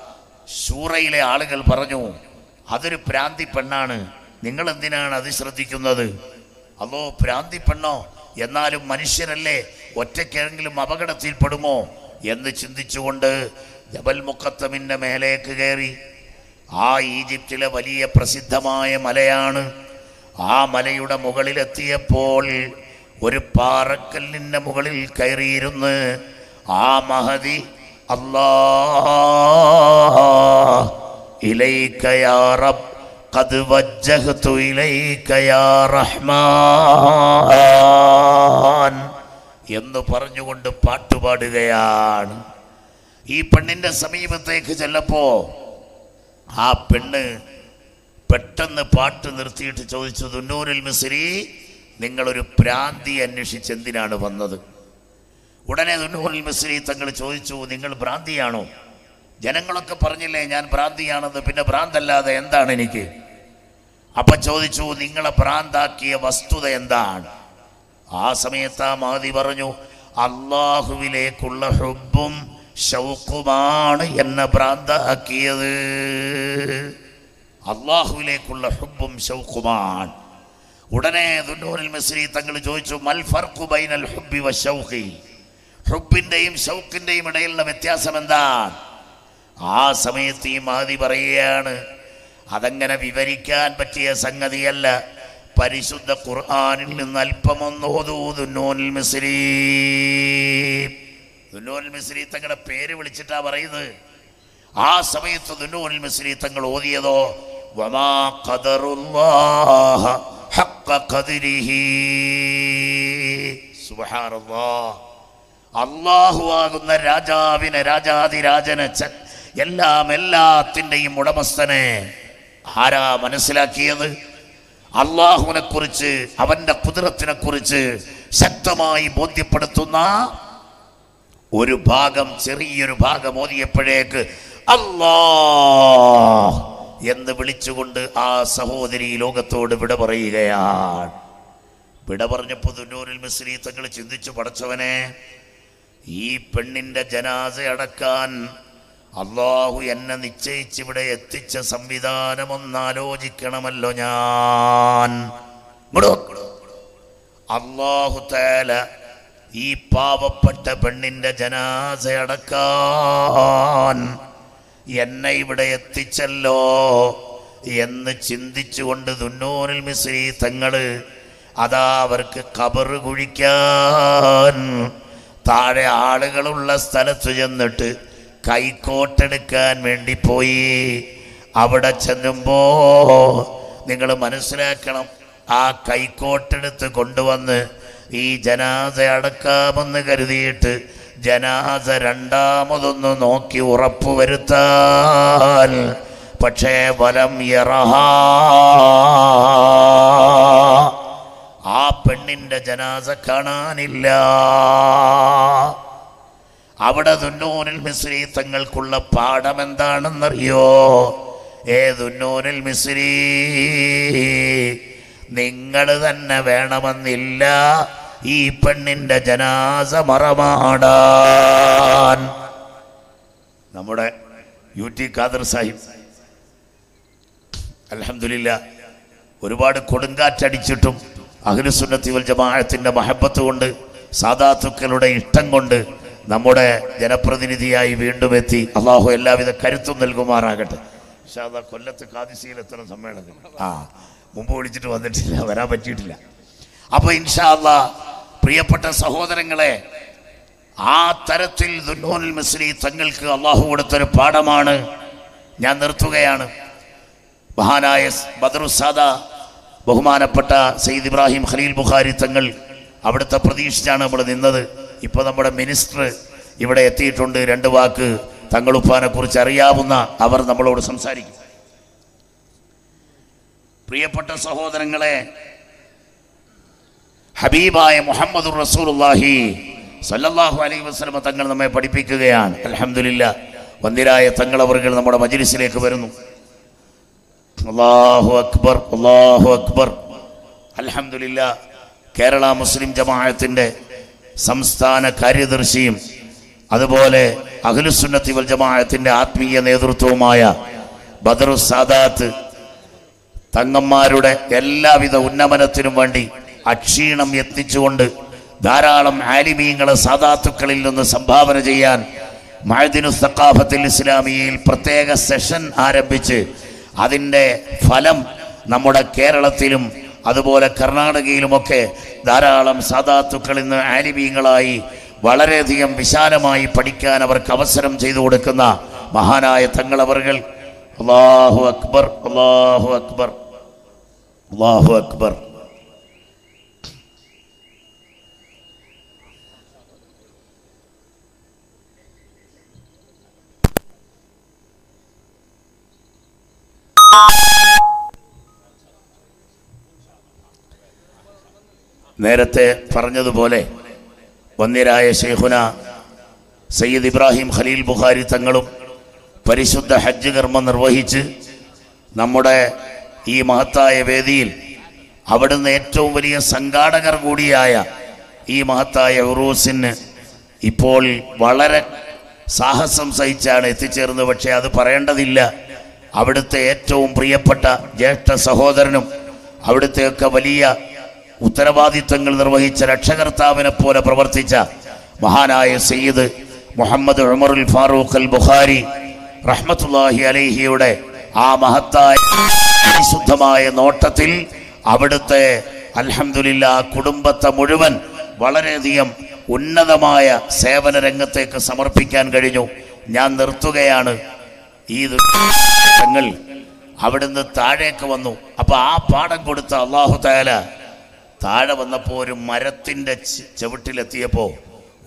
സൂറയിലെ ആളുകൾ പറഞ്ഞു അതൊരു പ്രാന്തി പെണ്ണാണ്. നിങ്ങൾ എന്തിനാണ് അത് ശ്രദ്ധിക്കുന്നത്? അതോ പ്രാന്തി പെണ്ണോ? എന്നാലും മനുഷ്യരല്ലേ? ഒറ്റയ്ക്കെങ്കിലും അപകടത്തിൽപ്പെടുമോ? എന്ന് ചിന്തിച്ചുകൊണ്ട് ജബൽ മുക്കത്തമിന്റെ മേലേക്ക് കയറി. ആ ഈജിപ്തിലെ വലിയ പ്രസിദ്ധമായ മലയാണ് ആ മലയുടെ മുകളിലെത്തിയപ്പോൾ ഒരു പാറക്കല്ലിൻ്റെ മുകളിൽ കയറിയിരുന്ന് ആ മഹതി അല്ലാ ഇലൈക യാ റബ്ബ് قد وجهت إليك يا رحمن എന്ന് പറഞ്ഞുകൊണ്ട് പാട്ടുപാടുകയാണ് ഈ പെണ്ണിന്റെ സമീപത്തേക്ക് ചെല്ലപ്പോ ആ പെണ്ണ് പെട്ടെന്ന് പാട്ട് നിർത്തിയിട്ട് ചോദിച്ചു ദുന്നൂരിൽ മിസ്രി നിങ്ങളൊരു ഭ്രാന്തി അന്വേഷിച്ച് എന്തിനാണ് വന്നത്? ഉടനെ ദുന്നൂരിൽ മിസ്രി തങ്ങൾ ചോദിച്ചു നിങ്ങൾ ഭ്രാന്തിയാണോ ജനങ്ങളൊക്കെ പറഞ്ഞില്ലേ ഞാൻ ഭ്രാന്തിയാണെന്ന് പിന്നെ ഭ്രാന്തല്ലാതെ എന്താണ് എനിക്ക്? അപ്പൊ ചോദിച്ചു നിങ്ങളെ ഭ്രാന്താക്കിയ വസ്തുത എന്താണ്? ആ സമയത്ത് ആ മാതി പറഞ്ഞു അള്ളാഹുവിലേക്കുള്ള ഹുബും ഷൗക്കുമാണ് എന്നെ ഭ്രാന്താക്കിയത് അള്ളാഹുവിലേക്കുള്ള ഹുബും ഷൗഖുമാണ് ഉടനെ ദുണ്ടോറിൽ മിസ്രി തങ്ങൾ ചോദിച്ചു മൽ ഫർഖു ബൈനൽ ഹുബി വ ഷൗഖി ഹുബിന്റെയും ഷൗക്കിന്റെയും ഇടയിലുള്ള വ്യത്യാസം എന്താണ് ആ സമയത്ത് ഈ മാതി പറയുകയാണ് അതങ്ങനെ വിവരിക്കാൻ പറ്റിയ സംഗതിയല്ല. പരിശുദ്ധ ഖുർആാനിൽ നിന്ന് അല്പമൊന്ന് ഓതൂ ദുന്നൂനിൽ മിസ്രി. ദുന്നോനിൽ മിസ്രി തങ്ങളുടെ പേര് വിളിച്ചിട്ടാ പറയുന്നത്. ആ സമയത്ത് ദുന്നൂനിൽ മിസ്രി തങ്ങൾ ഓതിയതോ വമാ ഖദറുല്ലാഹ ഹഖ ഖദരിഹി. സുബ്ഹാനല്ലാഹ്. രാജാവിനെ രാജാതിരാജനെ എല്ലാം എല്ലാത്തിന്റെയും ഉടമസ്ഥനെ ആരാ മനസ്സിലാക്കിയത്? അള്ളാഹുവിനെ കുറിച്ച് അവന്റെ കുതിരത്തിനെ കുറിച്ച് ശക്തമായി ബോധ്യപ്പെടുത്തുന്ന ഒരു ഭാഗം ചെറിയൊരു ഭാഗം ഓതിയപ്പോഴേക്ക് അല്ലാ എന്ന് വിളിച്ചുകൊണ്ട് ആ സഹോദരി ലോകത്തോട് വിട പറയുകയാണ് വിട പറഞ്ഞപ്പോൾ തുന്നൂരിൽ മിസ്ലി തങ്ങൾ ചിന്തിച്ചു പടച്ചവനെ ഈ പെണ്ണിന്റെ ജനാസ അടക്കാൻ അള്ളാഹു എന്നെ നിശ്ചയിച്ചിവിടെ എത്തിച്ച സംവിധാനം ഒന്ന് ആലോചിക്കണമല്ലോ ഞാൻ. അള്ളാഹു തേല ഈ പാവപ്പെട്ട പെണ്ണിന്റെ ജനാസ അടക്കാൻ എന്നെ ഇവിടെ എത്തിച്ചല്ലോ എന്ന് ചിന്തിച്ചുകൊണ്ട് ദുന്നൂനിൽ മിശ്രീ തങ്ങൾ അതാ അവർക്ക് കബറ് കുഴിക്കാൻ താഴെ ആളുകളുള്ള സ്ഥലത്ത് ചെന്നിട്ട് കൈക്കോട്ടെടുക്കാൻ വേണ്ടി പോയി. അവിടെ ചെല്ലുമ്പോ നിങ്ങൾ മനസ്സിലാക്കണം ആ കൈക്കോട്ടെടുത്ത് കൊണ്ടുവന്ന് ഈ ജനാസ അടക്കാമെന്ന് കരുതിയിട്ട് ജനാസ രണ്ടാമതൊന്ന് നോക്കി ഉറപ്പുവരുത്താൻ. പക്ഷേ വലം യറഹ ആ പെണ്ണിന്റെ ജനാസ കാണാനില്ല. അവിടെ ദുന്നൂനിൽ മിശ്രി തങ്ങൾക്കുള്ള പാഠം എന്താണെന്നറിയോ ഏ ദുന്നൂനിൽ മിശ്രീ നിങ്ങൾ തന്നെ വേണമെന്നില്ല. ഈ പെണ്ണിന്റെ ജനാസ മറമാടാൻ. നമ്മുടെ യു ടി ഖാദർ സാഹിബ് അലഹമില്ല ഒരുപാട് കൊടുങ്കാറ്റടിച്ചിട്ടും അഖിലുസുന്നത്തി വൽ മഹബത്ത് കൊണ്ട് സാധാത്തുക്കളുടെ ഇഷ്ടം കൊണ്ട് നമ്മുടെ ജനപ്രതിനിധിയായി വീണ്ടും എത്തി. അള്ളാഹു എല്ലാവിധ കരുത്തും നൽകുമാറാകട്ടെ. ഇൻഷാ അല്ലാ കൊല്ലത്ത് എത്തണം സമ്മേളനം ആ മുമ്പ് വിളിച്ചിട്ട് വന്നിട്ടില്ല വരാൻ പറ്റിയിട്ടില്ല. അപ്പൊ ഇൻഷാ അല്ലാ പ്രിയപ്പെട്ട സഹോദരങ്ങളെ ആ തരത്തിൽ ദുന്നോനിൽ മിസ്ലി തങ്ങൾക്ക് അള്ളാഹു കൊടുത്തൊരു പാഠമാണ്. ഞാൻ നിർത്തുകയാണ്. മഹാനായ ബദറുസാദ ബഹുമാനപ്പെട്ട സയ്യിദ് ഇബ്രാഹിം ഖലീൽ ബുഖാരി തങ്ങൾ അവിടുത്തെ പ്രതീക്ഷിച്ചാണ് നമ്മൾ നിന്നത്. ഇപ്പോൾ നമ്മുടെ മിനിസ്റ്റർ ഇവിടെ എത്തിയിട്ടുണ്ട്. രണ്ട് വാക്ക് തങ്ങളുപ്പാനെ കുറിച്ച് അറിയാവുന്ന അവർ നമ്മളോട് സംസാരിക്കും. പ്രിയപ്പെട്ട സഹോദരങ്ങളെ ഹബീബായ മുഹമ്മദ് റസൂലുള്ളാഹി സല്ലല്ലാഹു അലൈഹി വസല്ലം തങ്ങൾ നമ്മെ പഠിപ്പിക്കുകയാണ്. അൽഹംദുലില്ല വന്ദിരായ തങ്ങളവറുകൾ നമ്മുടെ മജ്ലിസിലേക്ക് വരുന്നു. അല്ലാഹു അക്ബർ അല്ലാഹു അക്ബർ. അൽഹംദുലില്ല കേരള മുസ്ലിം ജമാഅത്തിന്റെ സംസ്ഥാന കാര്യദർശിയും അതുപോലെ അഖിലുസുന്നത്തി വൽ ജമാഅത്തിന്റെ ആത്മീയ നേതൃത്വവുമായ ബദറു സാദാത്ത് തങ്ങന്മാരുടെ എല്ലാവിധ ഉന്നമനത്തിനും വേണ്ടി അക്ഷീണം എത്തിച്ചുകൊണ്ട് ധാരാളം ആലിമീങ്ങളെ സാധാത്തുക്കളിൽ നിന്ന് സംഭാവന ചെയ്യാൻ മഴദിനു സക്കാഫത്തിൽ ഇസ്ലാമിയയിൽ പ്രത്യേക സെഷൻ ആരംഭിച്ച് അതിന്റെ ഫലം നമ്മുടെ കേരളത്തിലും അതുപോലെ കർണാടകയിലുമൊക്കെ ധാരാളം സാധാത്തുക്കളിൽ ഇന്ന് ആലിമീങ്ങളായി വളരെയധികം വിശാലമായി പഠിക്കാൻ അവർക്ക് അവസരം ചെയ്തു കൊടുക്കുന്ന മഹാനായ തങ്ങളവറുകൾ. അള്ളാഹു അക്ബർ അള്ളാഹു അക്ബർ അള്ളാഹു അക്ബർ. നേരത്തെ പറഞ്ഞതുപോലെ വന്നിരായ ഷെയ്ഖുന സയ്യിദ് ഇബ്രാഹിം ഖലീൽ ബുഖാരി തങ്ങളും പരിശുദ്ധ ഹജ്ജ് കർമ്മം നിർവഹിച്ച് നമ്മുടെ ഈ മഹത്തായ വേദിയിൽ അവിടുന്ന് ഏറ്റവും വലിയ സംഘാടകർ കൂടിയായ ഈ മഹത്തായ ഉറൂസിന് ഇപ്പോൾ വളരെ സാഹസം സഹിച്ചാണ് എത്തിച്ചേർന്നത്. പക്ഷേ അത് പറയേണ്ടതില്ല. അവിടുത്തെ ഏറ്റവും പ്രിയപ്പെട്ട ജ്യേഷ്ഠ സഹോദരനും അവിടുത്തെയൊക്കെ വലിയ ഉത്തരവാദിത്വങ്ങൾ നിർവഹിച്ച രക്ഷകർത്താവിനെ പോലെ പ്രവർത്തിച്ച മഹാനായ സയ്യിദ് മുഹമ്മദ് ഉമറുൽ ഫാറൂഖ് അൽ ബുഖാരി റഹ്മത്തുല്ലാഹി അലൈഹിയുടെ ആ മഹത്തായ ശുദ്ധമായ നോട്ടത്തിൽ അവിടുത്തെ അലഹമില്ല കുടുംബത്തെ മുഴുവൻ വളരെയധികം ഉന്നതമായ സേവന രംഗത്തേക്ക് സമർപ്പിക്കാൻ കഴിഞ്ഞു. ഞാൻ നിർത്തുകയാണ്. ഈ തങ്ങൾ അവിടുന്ന് താഴേക്ക് വന്നു. അപ്പൊ ആ പാഠം കൊടുത്ത അള്ളാഹു താല താഴെ വന്നപ്പോൾ ഒരു മരത്തിന്റെ ചവിട്ടിലെത്തിയപ്പോൾ ചുവട്ടിലെത്തിയപ്പോ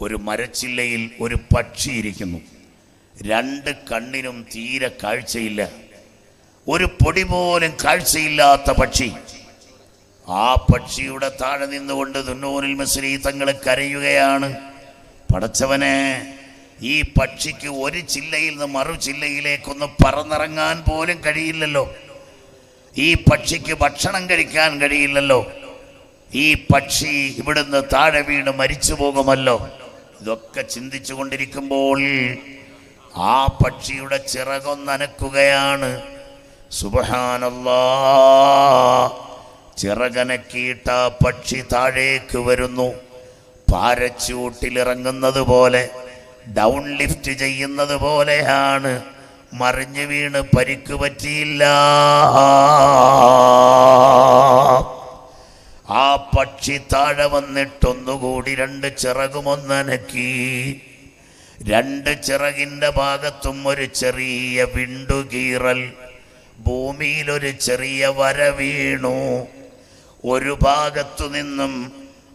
ഒരു മരച്ചില്ലയിൽ ഒരു പക്ഷി ഇരിക്കുന്നു. രണ്ട് കണ്ണിനും തീരെ കാഴ്ചയില്ല. ഒരു പൊടി പോലും കാഴ്ചയില്ലാത്ത പക്ഷി. ആ പക്ഷിയുടെ താഴെ നിന്നുകൊണ്ട് ദുന്നൂരിൽ മസ്ലി തങ്ങൾ കരയുകയാണ്. പടച്ചവനെ ഈ പക്ഷിക്ക് ഒരു ചില്ലയിൽ നിന്ന് മറു ചില്ലയിലേക്കൊന്ന് പറന്നിറങ്ങാൻ പോലും കഴിയില്ലല്ലോ. ഈ പക്ഷിക്ക് ഭക്ഷണം കഴിക്കാൻ കഴിയില്ലല്ലോ. ഈ പക്ഷി ഇവിടുന്ന് താഴെ വീണ് മരിച്ചു പോകുമല്ലോ. ഇതൊക്കെ ചിന്തിച്ചു കൊണ്ടിരിക്കുമ്പോൾ ആ പക്ഷിയുടെ ചിറകൊന്നനക്കുകയാണ് സുബഹാനല്ലാ. ചിറകനക്കിയിട്ട പക്ഷി താഴേക്ക് വരുന്നു. പാരച്ചൂട്ടിലിറങ്ങുന്നത് പോലെ ഡൗൺ ലിഫ്റ്റ് ചെയ്യുന്നത് പോലെയാണ് മറിഞ്ഞു വീണ് പരിക്ക് പറ്റിയില്ല. ആ പക്ഷി താഴെ വന്നിട്ടൊന്നുകൂടി രണ്ട് ചിറകുമൊന്നനക്കി രണ്ട് ചിറകിന്റെ ഭാഗത്തും ഒരു ചെറിയ വിണ്ടുകീറൽ ഭൂമിയിലൊരു ചെറിയ വര വീണു. ഒരു ഭാഗത്തു നിന്നും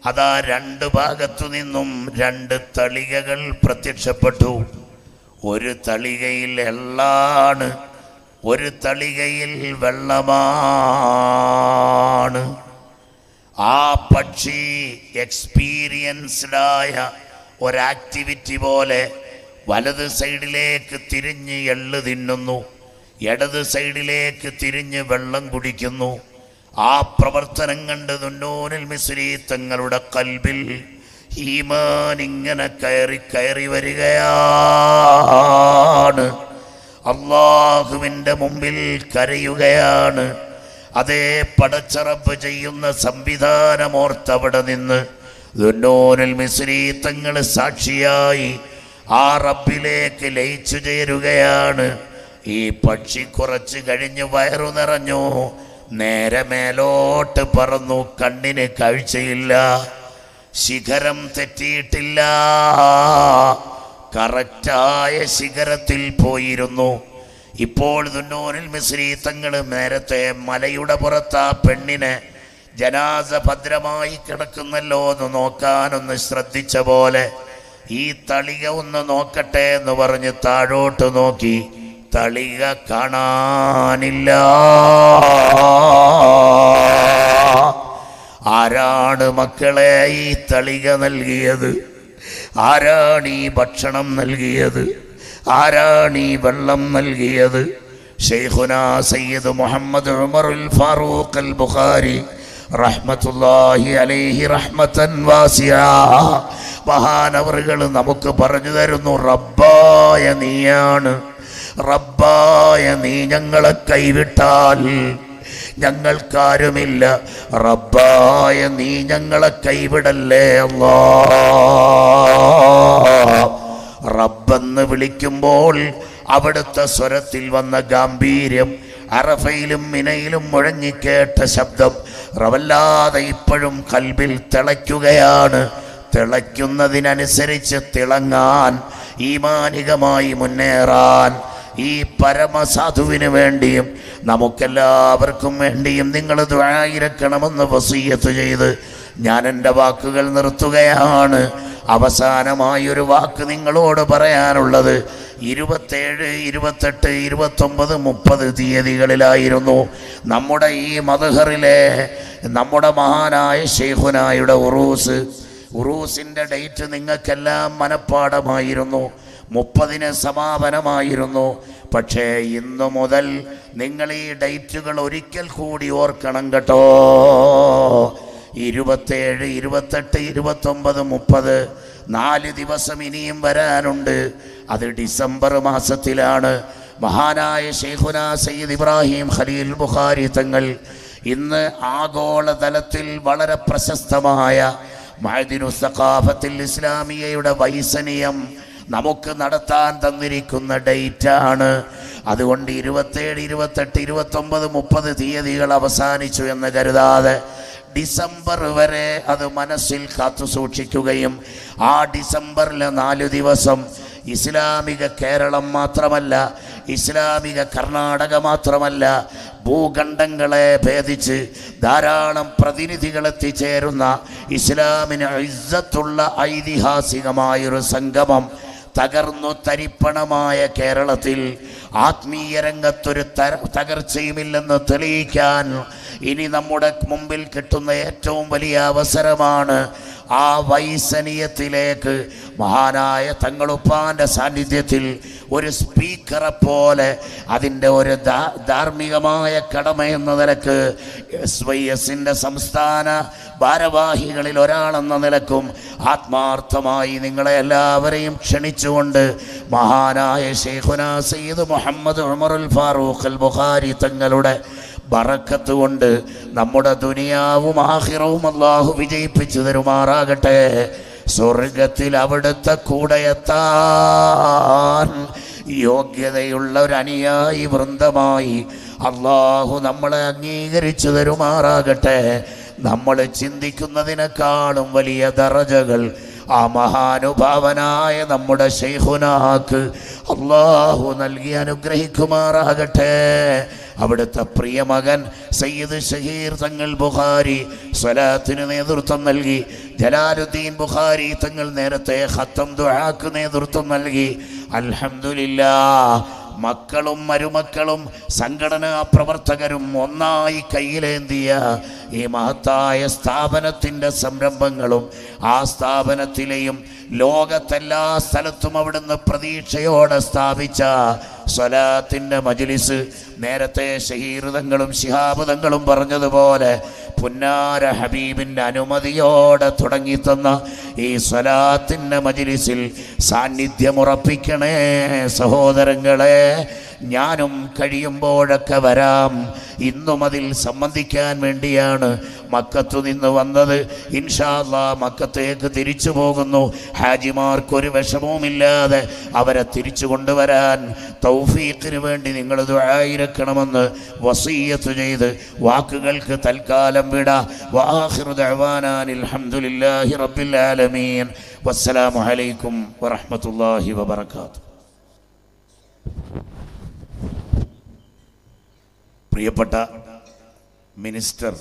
അതാ രണ്ട് ഭാഗത്തു നിന്നും രണ്ട് തളികകൾ പ്രത്യക്ഷപ്പെട്ടു. ഒരു തളികയിൽ എള്ളാണ് ഒരു തളികയിൽ വെള്ളമാണ്. ആ പക്ഷി എക്സ്പീരിയൻസ്ഡായ ഒരാക്ടിവിറ്റി പോലെ വലത് സൈഡിലേക്ക് തിരിഞ്ഞ് എള്ള് തിന്നുന്നു. ഇടത് സൈഡിലേക്ക് തിരിഞ്ഞ് വെള്ളം കുടിക്കുന്നു. ആ പ്രവർത്തനം കണ്ട് തുന്നൂനിൽ മിസ്രി തങ്ങളുടെ കൽബിൽ ഈമാൻ ഇങ്ങനെ കയറി കയറി വരികയാണ്. അള്ളാഹുവിന്റെ മുമ്പിൽ കരയുകയാണ്. അതേ പടച്ചറപ്പ് ചെയ്യുന്ന സംവിധാനമോർത്തവിടെ നിന്ന് ദുന്നോനിൽ മിസ്രി തങ്ങൾ സാക്ഷിയായി ആ റബ്ബിലേക്ക് ലയിച്ചു ചേരുകയാണ്. ഈ പക്ഷി കുറച്ച് കഴിഞ്ഞ് വയറു നിറഞ്ഞു. നേരെ മേലോട്ട് പറന്നു. കണ്ണിന് കാഴ്ചയില്ല. ശിഖരം തെറ്റിയിട്ടില്ല. കറക്റ്റായ ശിഖരത്തിൽ പോയിരുന്നു. ഇപ്പോൾ ദുന്നൂനിൽ മിശ്രി തങ്ങൾ നേരത്തെ മലയുടെ പുറത്ത് ആ പെണ്ണിന് ജനാസ ഭദ്രമായി കിടക്കുന്നല്ലോ എന്ന് നോക്കാനൊന്ന് ശ്രദ്ധിച്ച പോലെ ഈ തളിക ഒന്ന് നോക്കട്ടെ എന്ന് പറഞ്ഞ് താഴോട്ട് നോക്കി തളിക കാണാനില്ല. ആരാണ് മക്കളെ ഈ തളിക നൽകിയത്? ആരാണ് ഈ ഭക്ഷണം നൽകിയത്? ആരാണ് ഈ വെള്ളം നൽകിയത്? ഷെയ്ഖുന സയ്യിദ് മുഹമ്മദ് ഉമറുൽ ഫാറൂഖ് അൽ ബുഖാരി റഹ്മത്തുല്ലാഹി അലൈഹി റഹ്മത്തൻ വാസിയ. മഹാനവറുകൾ നമുക്ക് പറഞ്ഞു തരുന്നു റബ്ബായ നീയാണ് റബ്ബായ നീ ഞങ്ങളെ കൈവിട്ടാൽ ഞങ്ങൾക്കാരുമില്ല. റബ്ബായ നീ ഞങ്ങളെ കൈവിടല്ലേ അല്ലാ റബ്ബെന്ന് വിളിക്കുമ്പോൾ അവിടുത്തെ സ്വരത്തിൽ വന്ന ഗാംഭീര്യം അറഫയിലും മിനയിലും മുഴങ്ങിക്കേട്ട ശബ്ദം റവല്ലാതെ ഇപ്പോഴും കൽബിൽ തിളയ്ക്കുകയാണ്. തിളയ്ക്കുന്നതിനനുസരിച്ച് തിളങ്ങാൻ ഈമാനികമായി മുന്നേറാൻ ഈ പരമസാധുവിന് വേണ്ടിയും നമുക്കെല്ലാവർക്കും വേണ്ടിയും നിങ്ങൾ ദ്വായിരക്കണമെന്ന് വസീയത്ത് ചെയ്ത് ഞാൻ എന്റെ വാക്കുകൾ നിർത്തുകയാണ്. അവസാനമായി ഒരു വാക്ക് നിങ്ങളോട് പറയാനുള്ളത്. ഇരുപത്തേഴ് ഇരുപത്തെട്ട് ഇരുപത്തൊമ്പത് മുപ്പത് തീയതികളിലായിരുന്നു നമ്മുടെ ഈ മധുഹറിലെ നമ്മുടെ മഹാനായ ഷെയ്ഖുനായുടെ ഉറൂസ്. ഉറൂസിന്റെ ഡേറ്റ് നിങ്ങൾക്കെല്ലാം മനഃപ്പാടമായിരുന്നു മുപ്പതിന് സമാപനമായിരുന്നു. പക്ഷേ ഇന്നു മുതൽ നിങ്ങൾ ഈ ഡേറ്റുകൾ ഒരിക്കൽ കൂടി ഓർക്കണം കേട്ടോ. ഇരുപത്തേഴ് ഇരുപത്തെട്ട് ഇരുപത്തൊമ്പത് മുപ്പത്. നാല് ദിവസം ഇനിയും വരാനുണ്ട്. അത് ഡിസംബർ മാസത്തിലാണ്. മഹാനായ ഷെയ്ഖുന സയ്യിദ് ഇബ്രാഹിം ഖലീൽ ബുഖാരി തങ്ങൾ ഇന്ന് ആഗോളതലത്തിൽ വളരെ പ്രശസ്തമായ മഹദിനു സഖാഫത്തിൽ ഇസ്ലാമിയയുടെ വൈസനിയം നമുക്ക് നടത്താൻ തന്നിരിക്കുന്ന ഡേറ്റാണ്. അതുകൊണ്ട് ഇരുപത്തേഴ് ഇരുപത്തെട്ട് ഇരുപത്തൊമ്പത് മുപ്പത് തീയതികൾ അവസാനിച്ചു എന്ന് കരുതാതെ ഡിസംബർ വരെ അത് മനസ്സിൽ കാത്തു സൂക്ഷിക്കുകയും ആ ഡിസംബറിലെ നാല് ദിവസം ഇസ്ലാമിക കേരളം മാത്രമല്ല ഇസ്ലാമിക കർണാടക മാത്രമല്ല ഭൂഖണ്ഡങ്ങളെ ഭേദിച്ച് ധാരാളം പ്രതിനിധികൾ എത്തിച്ചേരുന്ന ഇസ്ലാമിന് ഇസ്സത്തുള്ള ഐതിഹാസികമായൊരു സംഗമം തകർന്നു തരിപ്പണമായ കേരളത്തിൽ ആത്മീയ രംഗത്തൊരു തര- തകർച്ചയുമില്ലെന്ന് തെളിയിക്കാൻ ഇനി നമ്മുടെ മുമ്പിൽ കിട്ടുന്ന ഏറ്റവും വലിയ അവസരമാണ് ആ വൈസനീയത്തിലേക്ക് മഹാനായ തങ്ങളുപ്പാന്റെ സാന്നിധ്യത്തിൽ ഒരു സ്പീക്കറെ പോലെ അതിന്റെ ഒരു ധാർമ്മികമായ കടമ എന്ന നിലയ്ക്ക് എസ് വൈ എസിന്റെ സംസ്ഥാന ഭാരവാഹികളിൽ ഒരാളെന്ന നിലക്കും ആത്മാർത്ഥമായി നിങ്ങളെ എല്ലാവരെയും ക്ഷണിച്ചുകൊണ്ട് മഹാനായ ഷെയ്ഖുന സയ്യിദ് മുഹമ്മദ് ഉമറുൽ ഫാറൂഖ് അൽ ബുഖാരി തങ്ങളുടെ ബറക്കത്ത് കൊണ്ട് നമ്മുടെ ദുനിയാവും ആഹിറവും അള്ളാഹു വിജയിപ്പിച്ചു തരുമാറാകട്ടെ. സ്വർഗത്തിൽ അവിടുത്തെ കൂടെ എത്താൻ യോഗ്യതയുള്ള ഒരു അനുയായി വൃന്ദമായി അള്ളാഹു നമ്മളെ അംഗീകരിച്ചു തരുമാറാകട്ടെ. നമ്മൾ ചിന്തിക്കുന്നതിനേക്കാളും വലിയ ദറജകൾ ആ മഹാനുഭാവനായ നമ്മുടെ ഷെയ്ഖുനാക്ക് അള്ളാഹു നൽകി അനുഗ്രഹിക്കുമാറാകട്ടെ. അവിടുത്തെ പ്രിയമകൻ സയ്യിദ് ഷഹീർ തങ്ങൾ ബുഖാരി സ്വലാത്തിന് നേതൃത്വം നൽകി. ജലാലുദ്ദീൻ ബുഖാരി തങ്ങൾ നേരത്തെ ഹത്തം ദുആക്ക് നേതൃത്വം നൽകി. അൽഹംദുലില്ലാ മക്കളും മരുമക്കളും സംഘടനാ പ്രവർത്തകരും ഒന്നായി കയ്യിലേന്തിയ ഈ മഹത്തായ സ്ഥാപനത്തിന്റെ സംരംഭങ്ങളും ആ സ്ഥാപനത്തിലെയും ലോകത്തെല്ലാ സ്ഥലത്തും അവിടുന്ന് പ്രതീക്ഷയോടെ സ്ഥാപിച്ച സ്വലാത്തിന്റെ മജിലിസ്. നേരത്തെ ഷഹീർതങ്ങളും ശിഹാബുതങ്ങളും പറഞ്ഞതുപോലെ പുന്നാര ഹബീബിന്റെ അനുമതിയോടെ തുടങ്ങിത്തന്ന ഈ സ്വലാത്തിന്റെ മജിലിസിൽ സാന്നിധ്യമുറപ്പിക്കണേ സഹോദരങ്ങളെ. ഞാനും കഴിയുമ്പോഴൊക്കെ വരാം. ഇന്നും അതിൽ സംബന്ധിക്കാൻ വേണ്ടിയാണ് മക്കത്തു നിന്ന് വന്നത്. ഇൻഷാല്ല മക്കത്തേക്ക് തിരിച്ചു പോകുന്നു. ഹാജിമാർക്കൊരു വിഷമവുമില്ലാതെ അവരെ തിരിച്ചു കൊണ്ടുവരാൻ തൗഫീഖിന് വേണ്ടി നിങ്ങൾ ദുആയിരക്കണമെന്ന് വസീയത്ത് ചെയ്ത് വാക്കുകൾക്ക് തൽക്കാലം വിട. വാഹിറു ദഅവാനാനിൽ വാത്ത റബ്ബിൽ ആലമീൻ. വസ്സലാമു അലൈക്കും വറഹ്മത്തുള്ളാഹി വബറകാതുഹു. പ്രിയപ്പെട്ട മിനിസ്റ്റർ